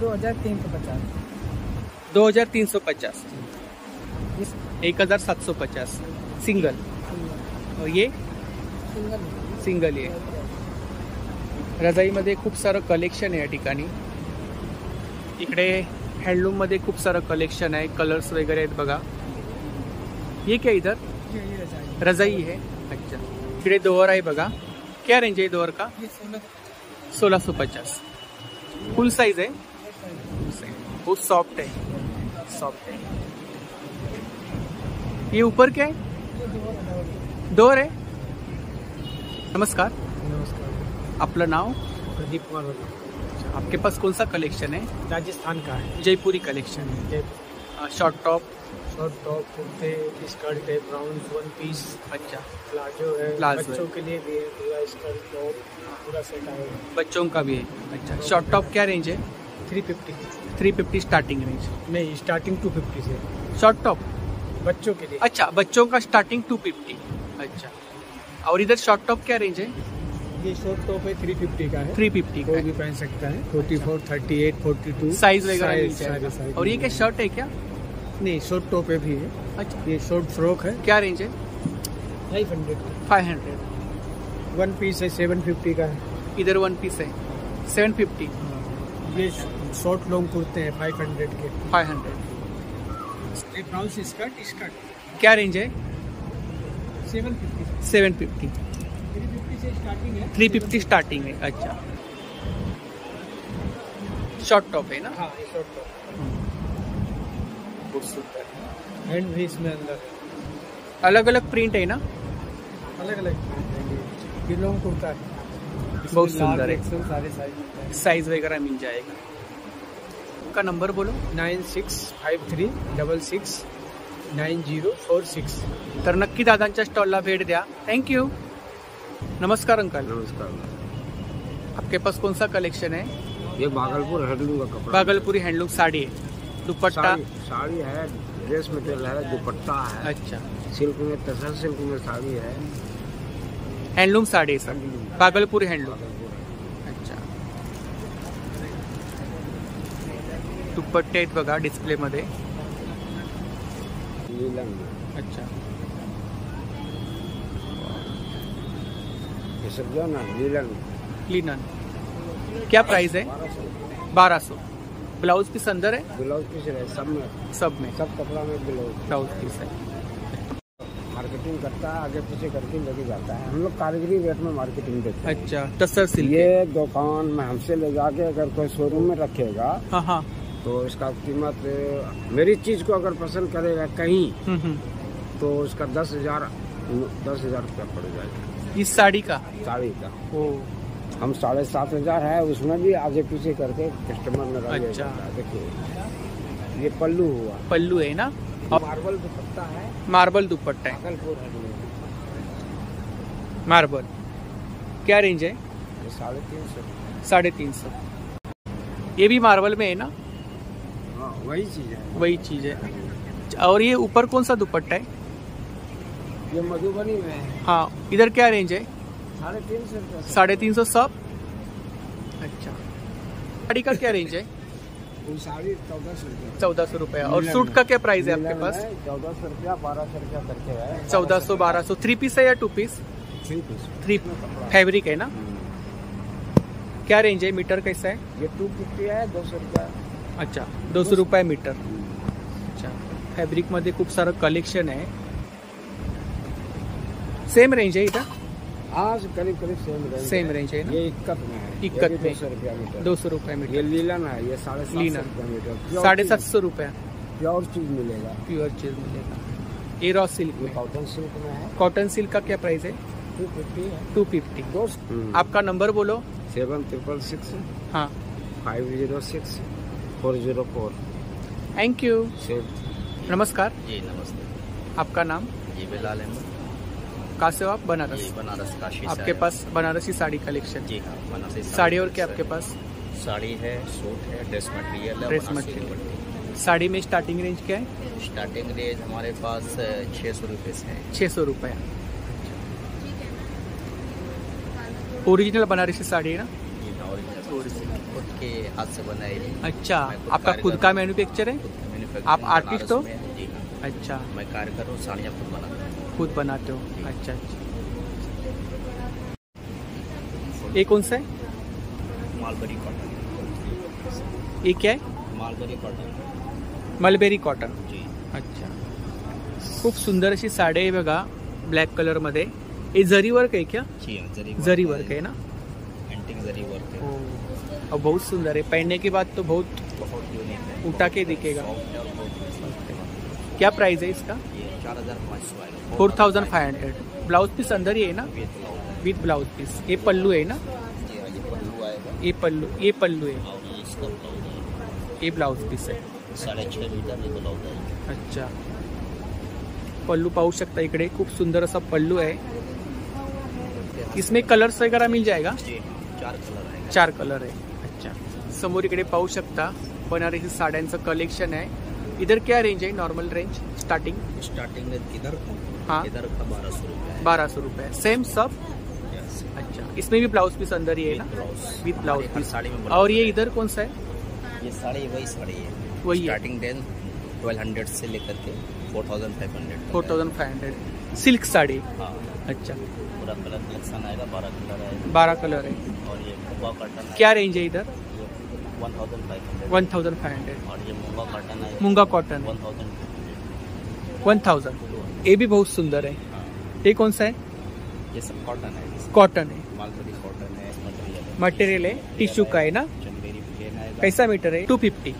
दो हज़ार तीन सौ पचास। दो हज़ार तीन सौ पचास। एक हज़ार सात सौ पचास। सिंगल और ये? सिंगल सिंगल आहे. रजाईमध्ये खूप सारं कलेक्शन आहे या ठिकाणी. इकडे हँडलूममध्ये खूप सारं कलेक्शन आहे कलर्स वगैरे आहेत बघा. ये क्या इधर रजाई. रजाई है अच्छा. इकडे दोअर आहे बघा. क्या रेंज आहे दोअर का? सोलह सौ पचास. फुल साइज़ है बहुत सॉफ्ट है सॉफ्ट है ये ऊपर क्या है डोर है नमस्कार। नमस्कार। आपलं नाव? प्रदीप कुमार आपके पास कौन सा कलेक्शन है? राजस्थान का है। जयपुरी कलेक्शन है। शॉर्ट टॉप शॉर्ट टॉप कुर्ते स्कर्ट है ब्राउन वन पीस अच्छा। प्लाजो है प्लाजो है। बच्चों के लिए भी है पूरा स्कर्ट टॉप पूरा सेट आएगा बच्चों का भी है। अच्छा शॉर्ट टॉप क्या रेंज है? Three fifty three fifty starting range नहीं स्टार्टिंग टू फिफ्टी से। शॉर्ट टॉप बच्चों के लिए। अच्छा बच्चों का स्टार्टिंग टू फिफ्टी अच्छा। और इधर शॉर्ट टॉप क्या रेंज है? ये शॉर्ट टॉप है थ्री फिफ्टी का है। थ्री फिफ्टी कोई भी पहन सकता है। Forty four thirty eight forty two size वगैरह और ये क्या शर्ट है क्या? नहीं शॉर्ट टॉप है भी है। अच्छा। ये शॉर्ट फ्रॉक है। क्या रेंज है? Five hundred five hundred one piece है सेवन फिफ्टी का है। इधर वन पीस है। सेवन फिफ्टी ये शॉर्ट लॉन्ग कुर्ते हैं फाइव हंड्रेड के। Five hundred brown skirt skirt क्या रेंज है? Seven fifty seven fifty. Three fifty starting है है। अच्छा। शॉर्ट टॉप है ना? हाँ शॉर्ट टॉप बहुत हैंड भी इसमें अंदर। अलग अलग प्रिंट है ना? अलग अलग ये। कुर्ता है। बहुत सुंदर है। सारे साइज़ साइज़ वगैरह मिल जाएगा। उनका नंबर बोलो। Nine six five three double six nine zero four six तर नक्की दादांच्या स्टॉलला भेट द्या थँक्यू नमस्कार अंकल नमस्कार आपके पास कौन सा कलेक्शन है ये भागलपुर हैंडलूम का कपड़ा भागलपुरी हैंडलूम साड़ी है दुपट्टा साड़ी है ड्रेस मटेरियल है दुपट्टा है अच्छा सिल्क में तसर सिल्क में साड़ी है हँडलूम साडी आहे सर भागलपुरी हँडलूम अच्छा दुपट्टे आहेत बघा नीलम अच्छा ये सब जो ना नीलम लिनन क्या प्राइस है बारह सौ ब्लाउज पीस अंदर है ब्लाउज पीस है सब में सब में सब कपड़ा में ब्लाउज ब्लाउज पीस है मार्केटिंग करता है आगे पीछे करके लेके जाता है। हम लोग कारीगरी रेट में मार्केटिंग देते हैं। अच्छा टसर सिल्क ये दुकान में हमसे ले जाके अगर कोई शोरूम में रखेगा हाँ हाँ. तो इसका कीमत मेरी चीज़ को अगर पसंद करेगा कहीं हम्म, हम्म। तो उसका दस हज़ार दस हज़ार रुपया पड़ जाएगा। इस साड़ी का? साड़ी का। ओ। हम साढ़े सात हज़ार है उसमें भी आगे पीछे करके कस्टमर में अच्छा। देखिए ये पल्लू हुआ। पल्लू है ना? मार्बल दुपट्टा है। मार्बल दुपट्टा है। मार्बल। क्या रेंज है? साढ़े तीन सौ। साढ़े तीन सौ। ये भी मार्बल में है ना? वही चीज़ है। वही चीज़ है। और ये ऊपर कौन सा दुपट्टा है? ये मधुबनी में है। हाँ इधर क्या रेंज है? साढ़े तीन सौ साढ़े तीन सौ सब? अच्छा। साड़ी का क्या रेंज है? चौदह सौ रुपया। चौदह सौ रुपया। और सूट का क्या प्राइस है आपके पास? चौदह सौ रुपया बारह सौ रुपया करके है। चौदह सौ बारह सौ। थ्री पीस है या two piece three piece three fabric है ना? क्या रेंज है? मीटर कैसा है? ये टू फिफ्टी है दो सौ रुपया। अच्छा. दो सौ रुपये मीटर. अच्छा. फॅब्रिकमध्ये खूप सारं कलेक्शन आहे. सेम रेंज आहे इथं? हाँ करीब करीब सेम रेंज सेम है। रेंज है ना? ये इक्कत में है इक्कत में। दो सौ रुपया मीटर. दो सौ रुपये ये मीटर. लीलन है ये साढ़े सात सौ रुपया मीटर. साढ़े सात सौ रुपया. प्योर चीज़ मिलेगा. प्योर चीज़ मिलेगा. ये रॉ सिल्क में कॉटन सिल्क में है कॉटन सिल्क का क्या प्राइस है टू फिफ्टी टू फिफ्टी आपका नंबर बोलो. सेवन ट्रिपल सिक्स हाँ. Five zero six four zero four. Thank you नमस्कार। जी नमस्ते। आपका नाम? जी बिलाल अहमद। कहाँ से हो आप? बनारस। जी बनारस काशी आपके पास बनारसी साड़ी कलेक्शन जी हाँ बनारसी साड़ी और क्या आपके पास? साड़ी है सूट है dress material dress material. Sari में स्टार्टिंग रेंज क्या है? स्टार्टिंग रेंज हमारे पास छः सौ रुपये से है। छः सौ रुपये ओरिजिनल बनारसी साड़ी है ना? खुद के हाथ से बनाई हुई। अच्छा आपका खुद का मैन्युफैक्चर है। आप आर्टिस्ट हो? है। हाँ। अच्छा। मैं कारीगर हूँ साड़ियाँ खुद बनाता हूँ। खुद बनाते हो? अच्छा अच्छा। ये कौन सा है? मालबरी कॉटन ये क्या है? मालबरी कॉटन मलबेरी कॉटन जी। अच्छा। खूप सुंदर अशी साडी आहे बघा ब्लॅक कलरमध्ये हे जरी वर्क आहे क्या? जी हाँ, जरी वर्क है ना? एंटिक जरी वर्क है. और बहुत सुंदर है। पहनने के बाद तो बहुत है उठा के दिखेगा। है क्या प्राइस है इसका? सौ four thousand five hundred blouse piece अंदर ही है ना? विथ ब्लाउज पीस ये पल्लू है ना? हाँ, ये पल्लू ये पल्लू है। ये ब्लाउज है पीस है। अच्छा। पल्लू पाहू शकता इकडे। खूप सुंदर असा पल्लू आहे इसमें कलर्स वगैरह मिल जाएगा? चार कलर है चार कलर अच्छा समोर इकडे पाहू शकता बनारसी साड्यांचं कलेक्शन आहे. इधर क्या रेंज आहे? नॉर्मल रेंज स्टार्टिंग स्टार्टिंग में इधर हाँ। इधर का बारह सौ रुपये है? बारह सौ रुपये सेम सब अच्छा. इसमें भी ब्लाउज पीस अंदर ही है ना? विथ ब्लाउज पीस साड़ी में और ये इधर कौन सा है? ये साड़ी वही साड़ी है। वही स्टार्टिंग रेंज ट्वेल्व हंड्रेड से लेकर के four thousand five hundred four thousand five hundred silk sari. हाँ। अच्छा। पूरा कलर कलेक्शन आएगा बारह कलर आएगा। बारह कलर है। और ये कॉटन क्या रेंज है इधर? One thousand five hundred one thousand five hundred और ये मूँगा कॉटन है। Muga cotton one thousand one thousand ये भी बहुत सुंदर है। हाँ। ये कौन सा है? ये सब कॉटन है। कॉटन है। मालपुरी कॉटन है मटेरियल है। टिश्यू का है ना? कैसा मीटर है? टू फिफ्टी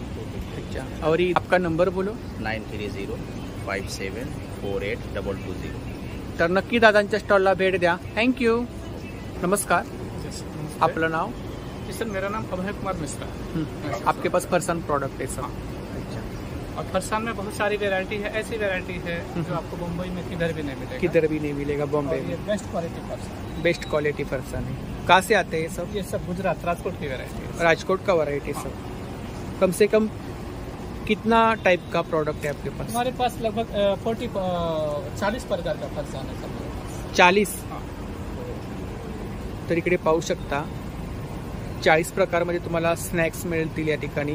अच्छा और ये आपका नंबर बोलो। Nine three zero five seven four eight double two zero तर नक्की दादांच्या स्टॉलला भेट द्या। थँक्यू नमस्कार। आपलं नाव? जी सर मेरा नाम अभय कुमार मिश्रा हम्म, आपके पास पर्सन प्रोडक्ट है सब? और फरसान में बहुत सारी वेरायटी है ऐसी वेरायटी है जो आपको मुंबई में किधर भी नहीं मिलेगा। किधर भी नहीं मिलेगा बॉम्बे में। Best quality farsan best quality पर्सन है। कहाँ से आते हैं ये सब? ये सब गुजरात राजकोट की वेरायटी है। राजकोट का वैरायटी सब। कम से कम कितना टाइप का प्रोडक्ट है आपके पास? हमारे पास लगभग फोर्टी चालीस प्रकार का फरसान है सब। चाळीस हाँ। तर इकडे पाहू शकता। चाळीस प्रकारमध्ये तुम्हाला स्नॅक्स मिळतील या ठिकाणी.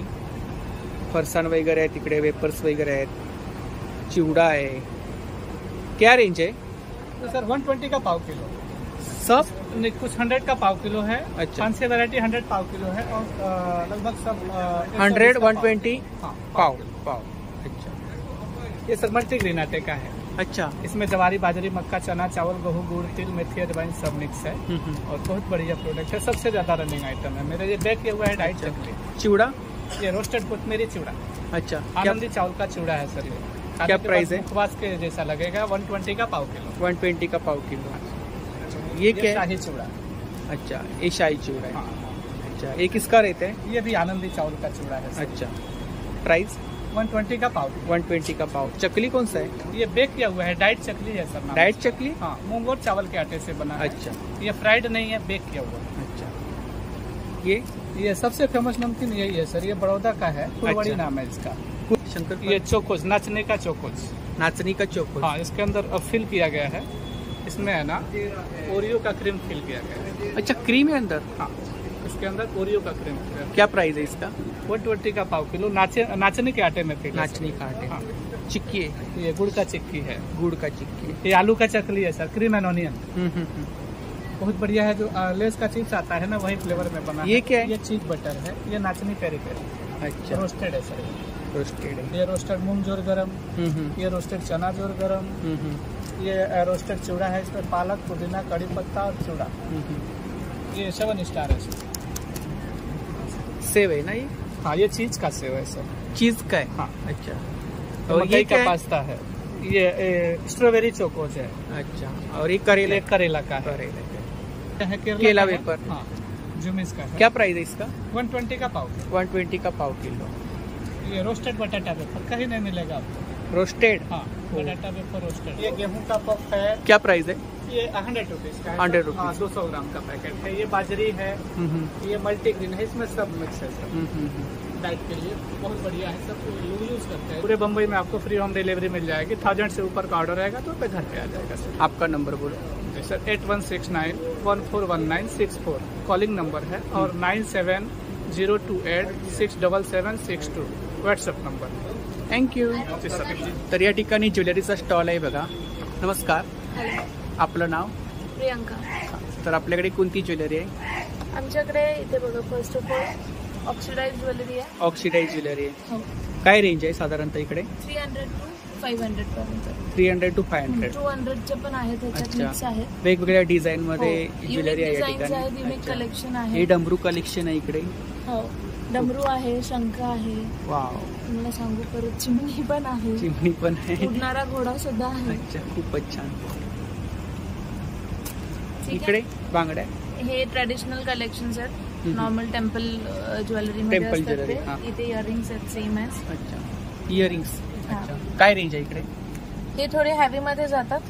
फरसाण वगैरे आहेत तिकडे वेपर्स वगैरे आहेत चिवडा आहे. क्या रेंज है तो सर 120 का पाव किलो. सब? कुछ हंड्रेड का पाव किलो है अच्छा। पाँच छह वैरायटी हंड्रेड पाव किलो है और लगभग सब 120 हंड्रेड वन ट्वेंटी हाँ पाव पाव। अच्छा। ये सर मल्टी ग्रेन आटे का है। अच्छा। इसमें जवारी बाजरी मक्का चना चावल गेहूँ गुड़ तिल मेथी अजवाइन सब मिक्स है। हम्म, हम्म। और बहुत बढ़िया प्रोडक्ट है। सबसे ज़्यादा रनिंग आइटम है। मेरा ये बैक किया हुआ है डाइट चकली चिवडा? ये रोस्टेड कोथमेरी चिवड़ा। अच्छा। आनंदी चावल का चिवड़ा है सर ये। क्या प्राइस है? मुखवास के जैसा लगेगा। 120 का पाव किलो। वन ट्वेंटी का पाव किलो। ये क्या है? शाही चिवड़ा। अच्छा ये शाही चिवड़ा है। हाँ। अच्छा ये किसका रहता है? ये भी आनंदी चावल का चिवड़ा है अच्छा। प्राइस 120 का पाव वन ट्वेंटी का पाव चकली कौन सा है? ये बेक किया हुआ है डाइट चकली है सर नाम। डाइट चकली? हाँ मूंग और चावल के आटे से बना है। अच्छा। ये फ्राइड नहीं है बेक किया हुआ है। अच्छा। ये? ये सबसे फ़ेमस नमकीन यही है सर ये बड़ौदा का है फुलवड़ी अच्छा। नाम है इसका। शंकर ये चोकोज नाचने का चोकोज नाचने का चौको हाँ इसके अंदर अब फिल किया गया है। इसमें है ना ओरियो का क्रीम फिल किया गया है। अच्छा क्रीम है अंदर? हाँ इसके अंदर ओरियो का क्रीम क्या प्राइस है इसका? वन ट्वेंटी का पाव किलो नाचे नाचने के आटे में है नाचनी का आटे. हाँ. चिक्की है. ये गुड़ का चिक्की है. गुड़ का चिक्की ये आलू का चकली है सर. Cream and onion. बहुत बढ़िया है जो लेस का चिप्स आता है ना वही फ्लेवर में बना ये क्या है? ये चीज़ बटर है. ये नाचनी पेरी पेरी अच्छा. रोस्टेड है सर. रोस्टेड है. ये रोस्टेड मूंग ज़ोर गरम. हम्म, हम्म, ये रोस्टेड चना ज़ोर गरम. हम्म, ये रोस्टेड चिवड़ा है इसमें पालक पुदीना कड़ी पत्ता और हम्म। ये सेवन स्टार है सेव है ना ये? हाँ ये चीज़ का सेव है सर। चीज़ का है? हाँ। अच्छा। और और ये का पास्ता है। ये स्ट्रॉबेरी चोकोज है। अच्छा। और ये करेला करेला का है। करेला है। केला है। वेपर। हाँ जुमिस का है। क्या प्राइस है इसका? वन ट्वेंटी का पाव वन ट्वेंटी का पाव किलो। ये रोस्टेड बटाटा वेपर कहीं नहीं मिलेगा आपको। रोस्टेड? हाँ बटाटा पेपर रोस्टेड। ये गेहूँ का पफ है। क्या प्राइस है? ये हंड्रेड रुपीज़ का है। 100 सर। रुपीज़। हाँ दो सौ ग्राम का पैकेट है। ये बाजरी है। हम्म, हम्म, ये मल्टीग्रीन है इसमें सब मिक्स है हम्म, हम्म, हम्म। लाइफ के लिए। बहुत बढ़िया है सब लोग यूज़ करते हैं। पूरे बम्बई में आपको फ्री होम डिलीवरी मिल जाएगी। थाउज़ेंड से ऊपर का ऑर्डर रहेगा तो पे घर पे आ जाएगा सर आपका नंबर बोलो। जी sir eight one six nine one four one nine six four calling number है और nine seven zero two eight six double seven six two WhatsApp number thank you ji sir तर या ठिकाणी ज्वेलरीचा stall आहे बघा। नमस्कार। आपलं नाव? प्रियंका. तर आपल्याकडे कोणती ज्वेलरी आहे? आमच्याकडे इथे बघा first of all oxidize jewellery आहे. ऑक्सिडाईज ज्वेलरी आहे. हो. काय रेंज आहे साधारणतः इकडे? Three hundred to five hundred पर्यंत. Three hundred to five hundred two हंड्रेडचे पण आहेत त्याच्यात अच्छा. मिक्स आहेत. वेगवेगळ्या डिझाईन मध्ये हो. ज्वेलरी आहे या Unique designs आहेत, ठिकाणी unique collection आहे. हे डमरू कलेक्शन आहे इकडे. हो. डमरू आहे शंख आहे. वाव तुम्हाला सांगू परत चिमणी पण आहे. चिमणी पण आहे. उडणारा घोडा सुद्धा आहे. अच्छा खूपच छान. इकडे बांगड्या? आहे हे ट्रेडिशनल कलेक्शन आहेत. नॉर्मल टेम्पल ज्वेलरी हा. ते. इथे इयरिंग्स आहेत सेम एज अच्छा. इयरिंग्स. काय रेंज आहे इकडे? हे थोडे हेवी मध्ये जातात.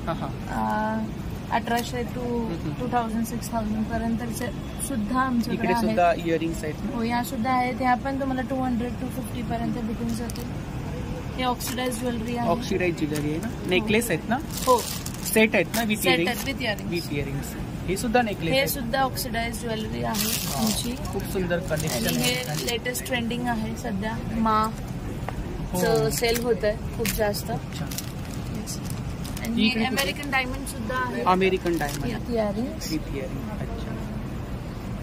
अठराशे to two thousand six thousand पर्यंतचे सुद्धा आमच्याकडे सुद्धा इयरिंग्स आहेत हो या सुद्धा आहेत. ह्या पण तुम्हाला टू हंड्रेड टू फिफ्टी पर्यंत भेटून जातील. हे ऑक्सिडाइज ज्वेलरी आहे. ऑक्सिडाईज ज्वेलरी आहे ना? नेकलेस आहेत ना? हो. सेट आहेत ना विथ इयरिंग आहेत. विथ इयरिंग्स हे सुद्धा नेकलेस हे सुद्धा ऑक्सिडाइज ज्वेलरी आहे तुमची. खूप सुंदर आणि कलेक्शन हे आहे लेटेस्ट ट्रेंडिंग आहे सध्या. मा हो. सेल होत आहे खूप जास्त. अच्छा. आणि इकडे हे कुठे? अमेरिकन डायमंड सुद्धा आहे. अमेरिकन डायमंड विथ इयरिंग अच्छा.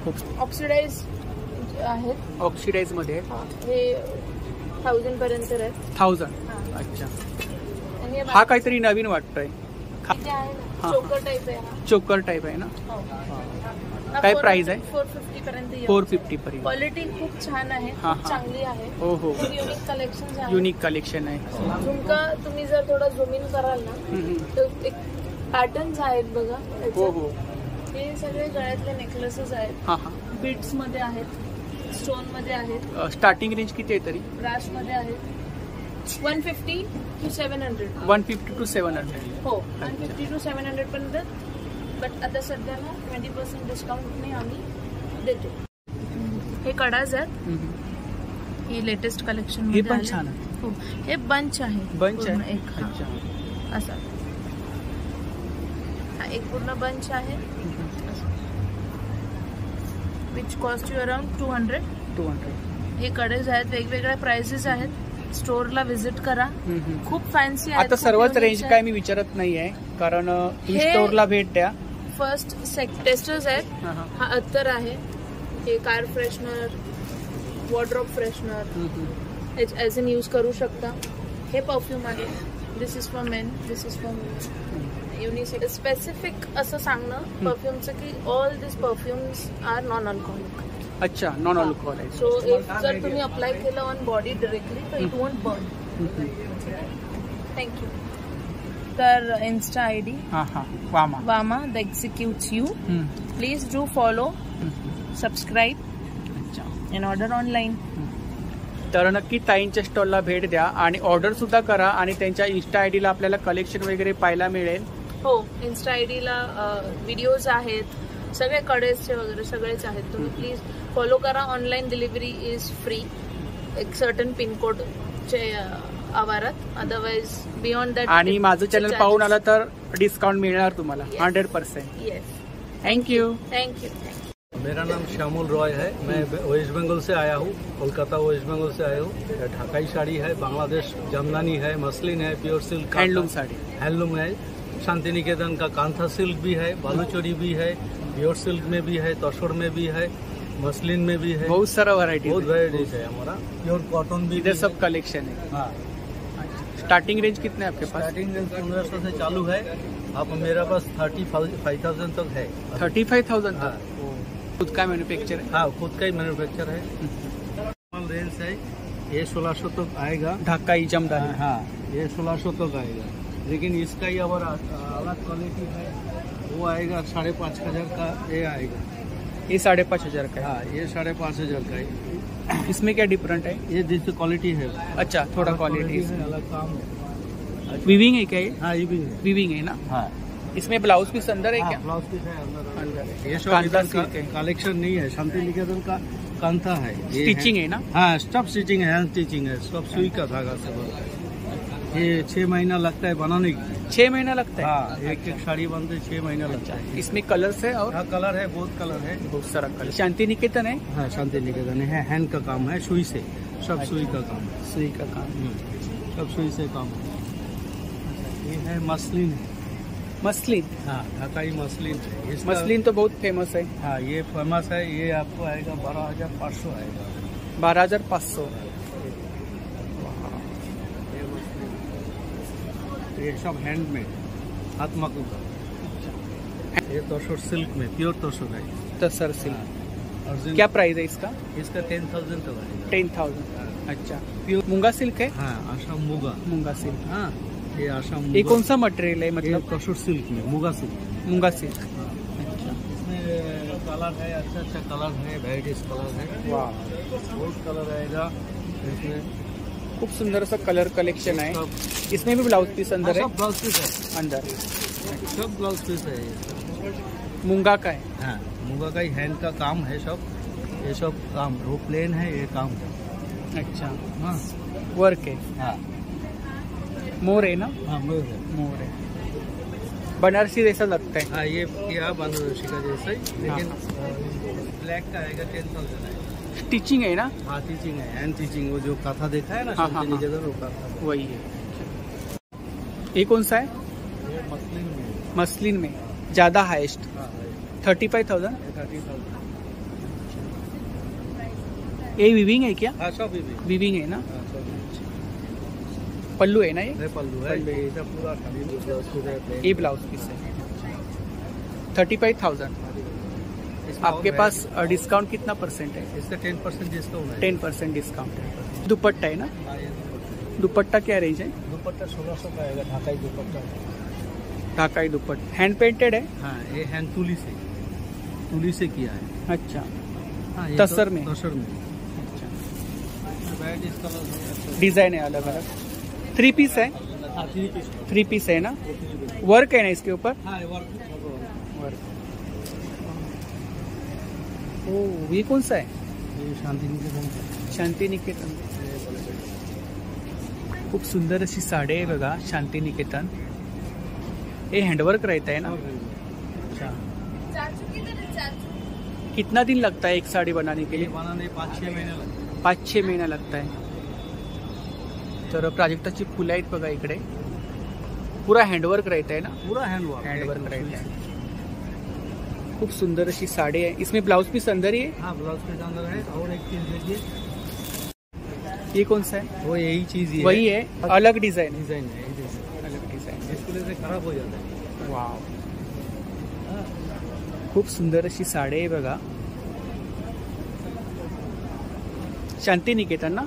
खूप ऑक्सिडाइज आहेत. ऑक्सिडाईजमध्ये? हे. थाउजंड पर्यंत आहेत. थाउजंड हा. अच्छा. आणि हे हा काहीतरी नवीन वाटतोय. हा. चोकर टाईप आहे हा ना? हो. काय price आहे? फोर फिफ्टी पर्यंत फोर फिफ्टी पर्यंत. क्वालिटी खूप छान आहे. चांगली आहे. हो हो. युनिक कलेक्शन युनिक कलेक्शन आहे. झुमका तुम्ही जर थोडं झूम इन कराल ना. तर एक पॅटर्न्स आहेत बघा. हो हो. हे सगळे गळ्यातले नेकलेसेस आहेत. बीड्समध्ये आहेत. स्टोनमध्ये आहेत. स्टार्टिंग रेंज किती आहे तरी? ब्राशमध्ये आहेत. One fifty to seven hundred one fifty to seven hundred हो one fifty to seven hundred पर्यंत. बट आता सध्या ना ट्वेंटी पर्सेंट डिस्काउंटने आम्ही देतो. हे कडाज आहेत. हे लेटेस्ट कलेक्शन हे पण छान आहे. हो हे बंच आहे. बंच आहे. एक. अच्छा. असा. हा एक पूर्ण बंच आहे. Which cost you around two hundred two hundred हे कडेज आहेत. वेगवेगळ्या प्राइसेस आहेत. स्टोरला व्हिजिट करा. खूप फॅन्सी आता सर्वच रेंज काय मी विचारत नाही आहे कारण स्टोअरला भेट द्या. फर्स्ट टेस्टर्स आहेत. हा, अत्तर आहे. हे car freshener wardrobe freshener as in use करू शकता. हे परफ्यूम आहे. This is for men this is for unisex specific असं सांगणं परफ्यूमचं की all this perfumes are non alcoholic अच्छा नॉन अल्कोहोल आहे सो इफ जर तुम्ही अप्लाय केलं ऑन बॉडी डिरेक्टली तर it won't burn thank you तर इन्स्टा आय डी हा हा. Vama. Vama the executes you. Please do follow subscribe अच्छा. अँड ऑर्डर ऑनलाईन तर नक्की ताईंच्या स्टॉलला भेट द्या आणि ऑर्डर सुद्धा करा आणि त्यांच्या इन्स्टा आय डीला आपल्याला कलेक्शन वगैरे पाहायला मिळेल. हो इन्स्टा आय डीला व्हिडिओज आहेत. सगळे कडेचे वगैरे सगळेच आहेत. तुम्ही प्लीज़ फॉलो करा. ऑनलाईन डिलिव्हरी इज़ फ्री एक सर्टन पिनकोडचे आवारात. अदरवाइज़ बियॉन्ड दॅट आणि माझं चॅनल पाहून आला तर डिस्काउंट मिळणार तुम्हाला. Hundred percent yes thank you thank you मेरा नाम श्यामुल रॉय है. मैं वेस्ट बंगाल से आया हूँ. कोलकाता वेस्ट बंगाल से आया हूँ. ढाकाई साड़ी है बांग्लादेश जमदानी है मसलिन है pure silk handloom sari. Handloom है. शांति निकेतन का कांथा सिल्क भी है बालूचोरी भी है. प्योर सिल्क में भी है तसोड़ में भी है मसलिन में भी है। बहुत सारा वैरायटी बहुत वेराइटीज है हमारा। प्योर कॉटन भी इधर सब कलेक्शन है। हाँ। स्टार्टिंग रेंज कितने आपके पास? स्टार्टिंग रेंज पंद्रह सौ से चालू है। अब मेरा पास थर्टी फाइव थाउज़ेंड तक है। थर्टी फाइव थाउज़ेंड हाँ। खुद का मैन्युफैक्चर है? हाँ खुद का ही मैन्युफैक्चर है। नॉर्मल रेंज है। ये सोलह सौ तक आएगा। ढाकाई जमदानी हाँ ये सोलह सौ तक आएगा। लेकिन इसका ही अगर अलग क्वालिटी है। वो आएगा साढ़े पाँच हज़ार का ये आएगा। ये साढ़े पाँच हज़ार का हाँ। ये साढ़े पाँच हज़ार का है। है इसमें क्या डिफरेंट है? ये जिससे क्वालिटी है। अच्छा थोड़ा क्वालिटी है अलग काम है। विविंग है क्या ये? हाँ ये भी है। विविंग है ना? हाँ। इसमें ब्लाउज पीस अंदर है क्या? ब्लाउज पीस है अंदर अंदर। है। ये सब है। कलेक्शन नहीं है शांति निकेतन का कांता है। स्टिचिंग है। ना? हाँ सब स्टिचिंग है। स्टिचिंग है। सब सुई का धागा से बनता है ये छह महीना लगता है बनाने की छह महीना लगता है? हाँ एक एक साड़ी बनते छह महीना लगता है। इसमें कलर्स है और? हाँ कलर है बहुत कलर है। बहुत सारा कलर शांति निकेतन है? हाँ शांति निकेतन है हैंड का काम है सुई से। सब सुई का काम है। सुई का काम। हम्म, सब सुई से काम है। ये है मसलिन। है मसलिन? हाँ ढाकाई मसलिन। है मसलिन तो बहुत फ़ेमस है। हाँ ये फ़ेमस है ये आपको आएगा बारह हज़ार पाँच सौ आएगा। बारह हज़ार पाँच सौ। ये सब हैंडमेड हाथ मकू का ये तोशर सिल्क में प्योर तोशर है। तसर सिल्क अर्जुन क्या प्राइस है इसका? इसका टेन थाउज़ेंड आएगा टेन थाउज़ेंड अच्छा। प्योर मूँगा सिल्क है? हाँ आसाम मुगा। मूँगा सिल्क हाँ ये आसाम ये कौन सा मटेरियल है मतलब? तोशर सिल्क में मुगा सिल्क मूँगा सिल्क इसमें कलर है अच्छा अच्छा कलर है वेराइटीज कलर है। वाह। बहुत कलर आएगा। इसमें खूप सुंदर असं कलर कलेक्शन आहे. इसमें भी ब्लाउज पीस अंदर है ब्लाउज पीस है. अंदर. सब ब्लाउज पीस है ये. मूँगा का है? हाँ मुगा का ही हैंड का काम है सब. ये सब काम वो प्लेन है ये काम है. अच्छा. हाँ. वर्क है? हाँ. मोर है ना? हाँ मोर है. मोर है. बनारसी जैसा लगता है. हाँ ये क्या बनारसी का जैसा ही लेकिन ब्लैक का आएगा टेन थाउज़ेंड आएगा. स्टिचिंग है ना? हाँ टीचिंग है हैंड टीचिंग वो जो कथा देखा है ना हाँ, हाँ, हाँ। वो कथा वही है। ये कौन सा है? ये मसलिन में मसलिन में। ज़्यादा हाईएस्ट हाँ thirty five thousand thirty thousand ये विविंग है क्या? हाँ सब विविंग है ना? हाँ सब भी पल्लू है ना ये? ये पल्लू है। ये पूरा ब्लाउज पीस है। ये ब्लाउज पीस है। थर्टी फाइव थाउज़ेंड आपके पास डिस्काउंट कितना परसेंट है? इसका टेन परसेंट डिस्काउंट है टेन परसेंट डिस्काउंट है। दुपट्टा है ना? हाँ, दुपट्टा। क्या रेंज है? दुपट्टा सोलह सौ का आएगा ढाकाई दुपट्टा। ढाकाई दुपट्टा। हैंड पेंटेड है? हाँ ये हैंड तुली से। तुली से किया है। अच्छा। हाँ, तसर में? तसर में। अच्छा। डिज़ाइन है अलग अलग। थ्री पीस है। थ्री पीस है ना? वर्क है ना इसके ऊपर? हाँ, work है, सब work। वर्क ओ ये कौन सा है? ये शांति निकेतन। शांती निकेतन खूप सुंदर अशी साडी आहे बघा शांती निकेतन हे हँडवर्क रहता है ना अच्छा. कितना दिन लगता है एक साड़ी बनाने के लिए? बनाने पाच छह महीने लगते पाच छे महिना लागत आहे तर प्राजक्ताची फुलं आहेत बघा इकडे. पुरा हँडवर्क राहत आहे ना? पूरा हैंड वर्क हँडवर्क रहता है खूप सुंदर अशी साडी आहे इसमें ब्लाउज पीस अंदर ही है? हाँ ब्लाउज के अंदर है और एक चीज़ देखिए। ये कौन सा है? वो यही चीज़ ये वही है अलग डिज़ाइन। डिज़ाइन है अलग डिज़ाइन इसकी से खराब हो जाता है। वाव खूप सुंदर अशी साडी आहे बघा। शांती निकेतन ना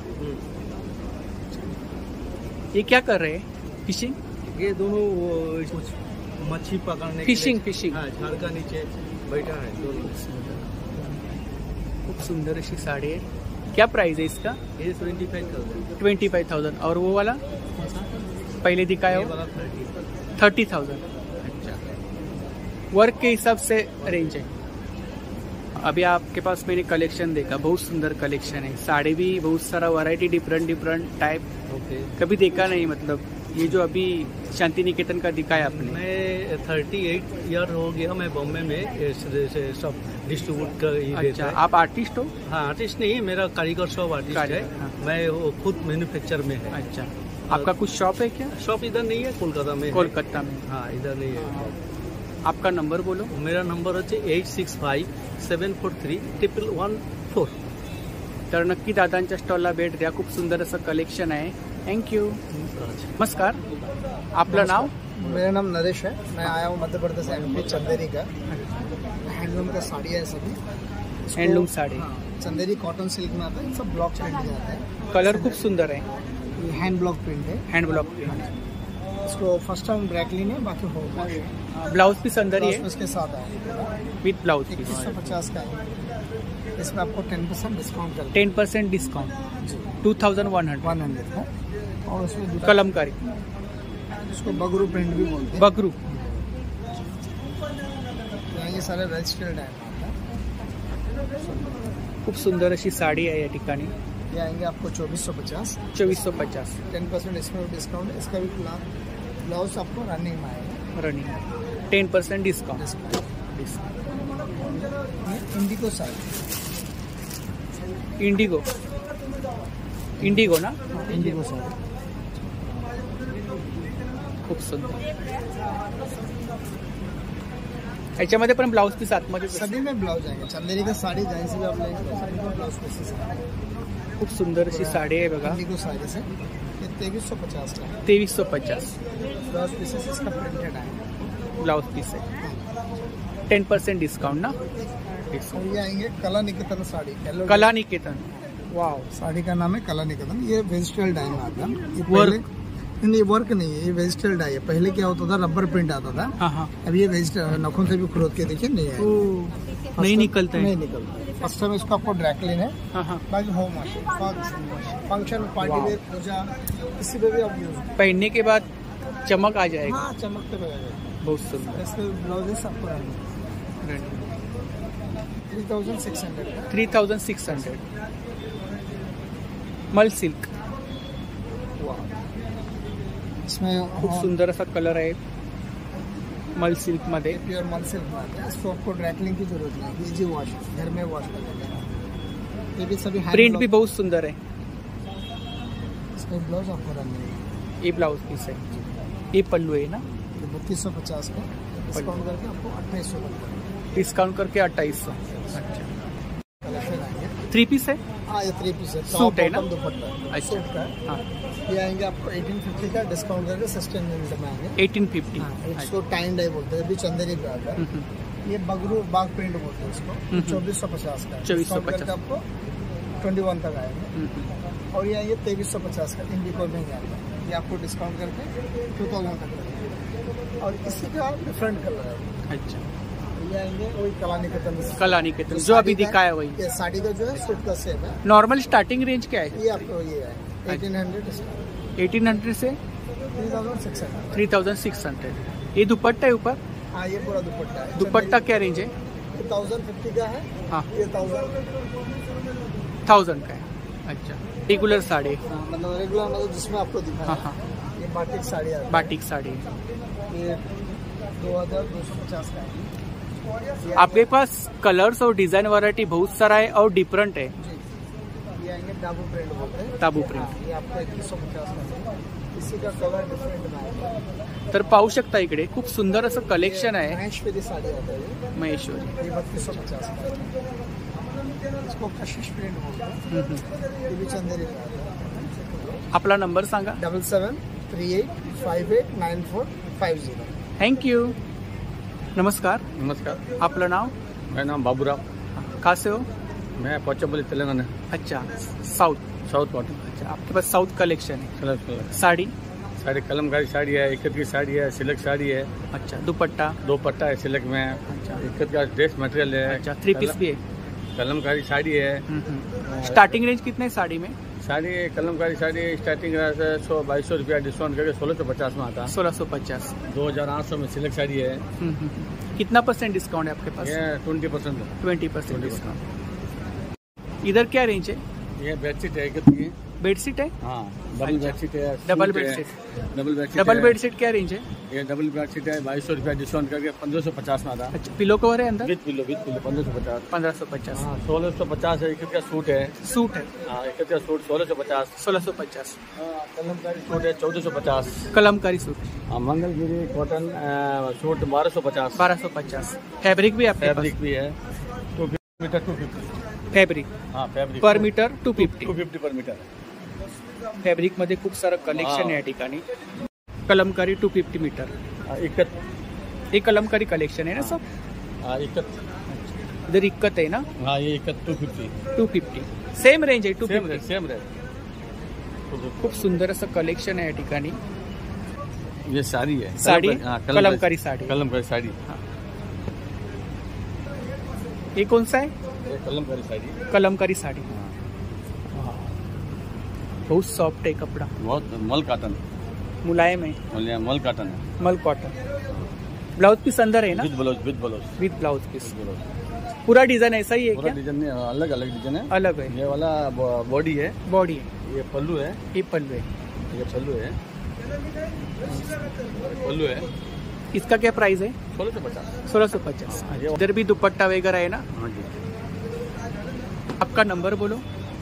ये क्या कर रहे हैं? फिशिंग ये दोनों मच्छी पकड़ने फिशिंग फिशिंग हाँ झाड़ का नीचे। बैठा है। खूप सुंदर। अशी साडी आहे क्या प्राइस है इसका? ये twenty five thousand twenty five thousand और वो वाला? पहले दिखाया हो थर्टी थाउज़ेंड अच्छा। वर्क के हिसाब से रेंज है। अभी आपके पास मैंने कलेक्शन देखा। बहुत सुंदर कलेक्शन है। साड़ी भी बहुत सारा variety different different type okay कभी देखा नहीं मतलब। ये जो अभी शांति निकेतन का दिखाया आपने। मैं थर्टी एट ईयर हो गया मैं बॉम्बे में सब डिस्ट्रीब्यूट कर अच्छा आप आर्टिस्ट हो? हाँ आर्टिस्ट नहीं मेरा कारीगर शॉप आर्टिस्ट है। हाँ। मैं खुद मैन्युफैक्चर में है। अच्छा आपका कुछ शॉप है क्या? शॉप इधर नहीं है कोलकाता में कोलकाता में। हाँ इधर नहीं है। आपका नंबर बोलो। मेरा नंबर है eight six five seven four three triple one four तर नक्की दादांच्या स्टॉलला भेट द्या खूप सुंदर असं कलेक्शन आहे. थँक्यू नमस्कार. आपलं नाव? मेरा नाम नरेश है. मैं आया हूँ मध्य प्रदेश एम पी चंदेरी का. हैंडलूम का साड़ी है सभी. हैंडलूम साड़ी। हाँ, चंदेरी कॉटन सिल्क में आता है. सब ब्लॉक प्रिंट में आता है. कलर खूब सुंदर ये हैंड ब्लॉक प्रिंट है. हँड ब्लॉक इसको फ़र्स्ट टाइम ब्रैकलिन है बाकी हो. ब्लाउज पीस अंदर ही है. उसके साथ है विथ ब्लाउज पीस सौ पचास का है. इसमें आपको ten percent discount ten percent discount two thousand one hundred one hundred है. और उसमें कलमकारी। उसको बगरू प्रिंट भी बोलते हैं। बगरू। ये सारे रजिस्टर्ड है। खूप सुंदर अशी साडी आहे या ठिकाणी। ये आएँगे आपको चौबीस सौ पचास। चौबीस सौ पचास। टेन परसेंट इसमें डिस्काउंट इसका भी ब्लाउज आपको रनिंग में आएगा। रनिंग टेन परसेंट डिस्काउंट ये इंडिको साड़ी। इंडिगो इंडिगो ना? इंडिगो साड़ी। खूप सुंदर. याच्यामध्ये पण ब्लाऊज पीस आतमध्ये सभी में ब्लाउज आएँगे चंदेरी का साड़ी जहाँ से भी आप लेंगे में ब्लाउज पीसेस खूप सुंदर अशी साडी आहे बघा. इंडिको साड़ी से ये तेईस सौ पचास का है तेवीस सौ पचास ब्लाउज पीसेस इसका प्रिंटेड आएगा ब्लाउज पीस आहे टेन पर्सेंट डिस्काउंट ना? और ये आएँगे कला निकेतन साड़ी कला निकेतन वाव साड़ी का नाम है कला निकेतन ये वेजिटल डाइन आता है ये नहीं वर्क नहीं है ये वेजिटल डाई है। पहले क्या होता था रबर प्रिंट आता था। हाँ हाँ। अब ये वेजिटल नखुन से भी खुरोद के देखिए नहीं है। नहीं निकलता है। नहीं निकलता फ़र्स्ट टाइम इसका आपको ड्रैकलिन है। बाकी होम फ़ंक्शन पार्टी वेयर पूजा किसी पे भी आप यूज़ पहनने के बाद चमक आ जाएगा। हाँ चमकते रहेगा। बहुत सुंदर। इसके ब्लाउजेस आपको three thousand six hundred three thousand six hundred मल सिल्क इसमें खूप सुंदर असा कलर आहे. मल सिल्क मध्ये. प्योर मल सिल्क है आपको ड्रैकलिंग की ज़रूरत नहीं. इजी वॉश घर में वॉश कर लेंगे ये भी सभी प्रिंट भी बहुत सुंदर है इसका ब्लाउज आपको रन नहीं ये ब्लाउज पीस है ये पल्लू है ना? ये बत्तीस सौ पचास का. डिस्काउंट करके आपको अट्ठाईस सौ डिस्काउंट करके अट्ठाईस सौ. अच्छा थ्री पीस है हाँ ये थ्री पीस है. सूट है ना? दुपट्टा. अच्छा। सूट का है। ये आएँगे आपको एटीन फिफ्टी का डिस्काउंट करके सिक्सटीन में आएँगे। एटीन फिफ्टी हाँ इसको टाइन डाई बोलते हैं अभी चंदेरी आता है ये बगरू बाग प्रिंट बोलते हैं इसको हम्म। चौबीस सौ पचास का। 2450 Discount करके आपको ट्वेंटी वन तक आएँगे। और ये आएँगे तेईस सौ पचास का इंडिको में आता है ये आपको डिस्काउंट करके टू थाउज़ेंड तक और इसी का डिफरेंट कलर है। अच्छा। ये आएँगे वही कलानी कला निकेतन जो अभी दिखाया वही। साड़ी का जो है सूट का सेम है। नॉर्मल स्टार्टिंग रेंज क्या है? ये आपको ये है। एटीन हंड्रेड एटीन हंड्रेड से थ्री थाउज़ेंड सिक्स हंड्रेड। ये दुपट्टा है ऊपर? हाँ ये पूरा दुपट्टा है। दुपट्टा क्या रेंज है? थाउज़ेंड फिफ्टी का है। हाँ। ये थाउज़ेंड। थाउज़ेंड का है। अच्छा। रेगुलर साड़ी। मतलब रेगुलर मतलब जिसमें आपको दिखा हाँ हाँ। ये बाटिक साड़ी बाटिक साड़ी ये दो हज़ार दो सौ पचास का है। आपके पास कलर्स और डिज़ाइन वैरायटी बहुत सारा है और डिफरेंट है। ये आएंगे डाबू प्रिंट बोलते हैं। ताबू प्रिंट हाँ, ये आपको इक्कीस सौ पचास का इसी का कलर डिफरेंट तर पाहू शकता इकडे खूप सुंदर असं कलेक्शन आहे. महेश्वरी साड़ी आता है ये महेश्वरी ये बत्तीस सौ पचास इसको कशिश प्रिंट बोलते हैं। आपला number Sanga. Double seven three eight five eight nine four five zero thank you नमस्कार. नमस्कार. आपलं नाव? मेरा नाम बाबूराव. कहाँ से हो? मैं पोचापल्ली तेलंगाना अच्छा साउथ साउथ कॉटन अच्छा आपके पास साउथ कलेक्शन है। साड़ी? साड़ी कलमकारी साड़ी है इकत की साड़ी है सिल्क साड़ी है। अच्छा दुपट्टा? दो पट्टा है सिल्क में। अच्छा। का ड्रेस मटेरियल है। अच्छा थ्री पीस भी है। कलमकारी साड़ी है। स्टार्टिंग रेंज कितने है साड़ी में? साड़ी कलमकारी साड़ी स्टार्टिंग से सौ बाईस सौ रुपया डिस्काउंट करके सोलह सौ पचास में आता। है सोलह सौ पचास। दो हज़ार आठ सौ में सिल्क साड़ी है। कितना परसेंट डिस्काउंट है आपके पास? Twenty percent twenty percent discount इधर क्या रेंज है? ये बेडशीट है इकत की बेडशीट है? हाँ डबल बेडशीट है double bedsheet double bedsheet double bedsheet क्या रेंज है? ये डबल बेडशीट है बाईस सौ रुपया डिस्काउंट करके पंद्रह सौ पचास में आता अच्छा पिलो कवर है अंदर? विद पिलो विद पिलो पंद्रह सौ पचास। पंद्रह सौ पचास। हाँ सोलह सौ पचास है का सूट है। सूट है? हाँ का सूट सोलह सौ पचास। सोलह सौ पचास। कलमकारी सूट है चौदह सौ पचास। कलमकारी सूट हाँ मंगलगिरी कॉटन सूट बारह सौ पचास। बारह सौ पचास। फैब्रिक भी आपके फैब्रिक भी है। Two metre two fifty fabric. हाँ फैब्रिक. पर metre two fifty two fifty पर मीटर फॅब्रिक मध्ये खूप सारं कलेक्शन आहे या ठिकाणी. Kalamkari two fifty metre ikat हे कलमकारी कलेक्शन आहे ना सर? हाँ इकत इधर इक्कत आहे ना? हाँ ये ikat two fifty two fifty same range आहे two same fifty rate same rate खूप सुंदर असं कलेक्शन आहे या ठिकाणी. ये साड़ी है साड़ी? कलमकारी- हाँ, कलमकारी साड़ी। कलमकारी साड़ी. हे. कोणचं आहे? ये कलमकारी साड़ी। कलमकारी साडी। बहुत सॉफ्ट है कपडा। बहुत मल काटन मुलायम आहे मल मल काटन है। मल कॉटन ब्लाउज पीस अंदर है ना? With blouse with blouse with blouse piece पूरा डिज़ाइन ऐसा ही है पूरा डिज़ाइन अलग अलग डिज़ाइन है। अलग है। ये वाला बॉडी है। बॉडी ये पल्लू है। ये पल्लू है। ये पल्लू है। पल्लू है। इसका क्या प्राइस है? सोलह सौ पचास। सोलह सौ पचास। इधर भी दुपट्टा वगैरह है ना? हाँ जी। आपका नंबर बोलो।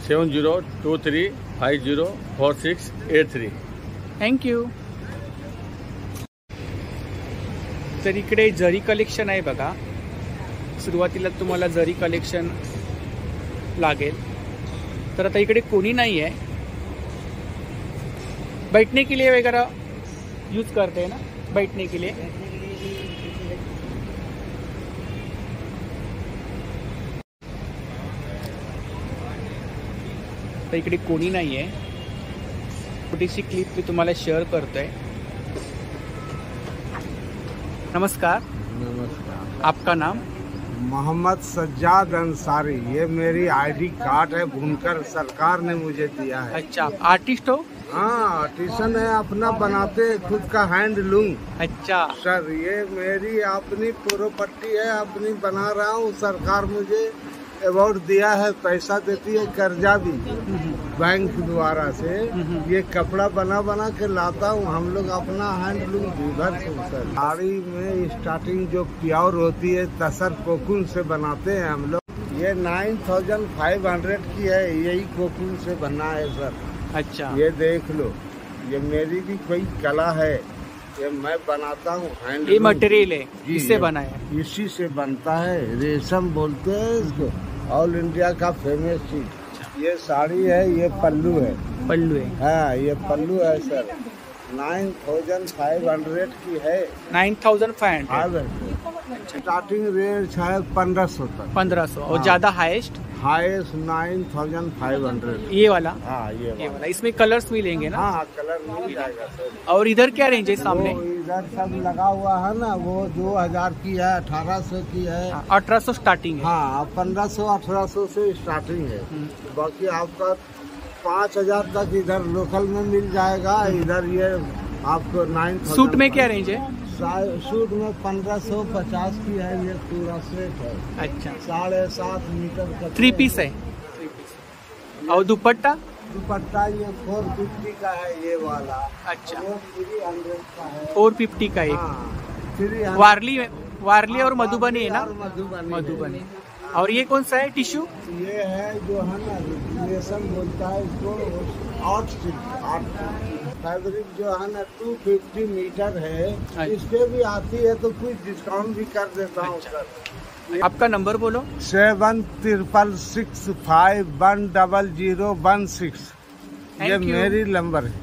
Seven zero two three five zero four six eight three. Thank you तर इकडे जरी कलेक्शन आहे बघा. सुरुवातीला तुम्हाला जरी कलेक्शन लागेल. तर आता इकडे कोणी नाही आहे बैठने के लिए वगैरह यूज करते हैं ना? बैठने के लिए. तर इकडे कोणी नाही आहे छोटीशी क्लिप मी तुम्हाला शेअर करतोय. नमस्कार. नमस्कार. आपका नाम? मोहम्मद सज्जाद अंसारी. ये मेरी आईडी कार्ड है बुनकर सरकार ने मुझे दिया है। अच्छा आर्टिस्ट हो? हाँ ट्यूशन है अपना बनाते खुद का हैंडलूम अच्छा। सर ये मेरी अपनी प्रोपर्टी है अपनी बना रहा हूँ सरकार मुझे अवार्ड दिया है पैसा देती है कर्जा भी। बैंक द्वारा से ये कपड़ा बना बना के लाता हूँ। हम लोग अपना हैंडलूम विभर सर साड़ी में स्टार्टिंग जो प्योर होती है तसर कोकुन से बनाते हैं हम लोग। ये नाइन थाउज़ेंड फाइव हंड्रेड की है यही कोकुन से बना है सर। अच्छा। ये देख लो ये मेरी भी कोई कला है। ये मैं बनाता हूँ हैंड ये मटेरियल है इससे बना है? इसी से बनता है रेशम बोलते हैं इसको। ऑल इंडिया का फ़ेमस चीज़। ये साड़ी है ये पल्लू है। पल्लू है। हाँ ये पल्लू है sir. Nine thousand five hundred की है। Nine thousand five five starting rate है पंद्रह सौ तक। पंद्रह सौ। और हाँ। ज़्यादा highest highest nine thousand five hundred. ये वाला? हाँ ये ये वाला। वाला इसमें कलर्स मिलेंगे ना? हाँ कलर मिल जाएगा और इधर क्या रेंज है सामने? इधर सब लगा हुआ है ना वो दो हज़ार की है अठारह सौ की है। अठारह सौ स्टार्टिंग है। हाँ पंद्रह सौ अठारह सौ से स्टार्टिंग है। बाकी आपका पाँच हज़ार तक इधर लोकल में मिल जाएगा। इधर ये आपको नाइन सूट में क्या रेंज है? सूट में पंद्रह सौ पचास की है ये पूरा सेट है। अच्छा। साढ़े सात मीटर का थ्री पीस है। और दुपट्टा? दुपट्टा ये फोर फिफ्टी का है ये वाला। अच्छा। थ्री हंड्रेड का है। फोर फिफ्टी का एक। थ्री वारली वारली और मधुबनी है ना? मधुबनी मधुबनी। और ये कौन सा है टिश्यू? ये है जो है ना रेशम बोलता है इसको आर्ट फैब्रिक जो है ना टू फिफ्टी मीटर है। इस पे भी आती है तो कुछ डिस्काउंट भी कर देता हूँ सर। आपका नंबर बोलो। Seven triple six five one double zero one six ये मेरी नंबर है।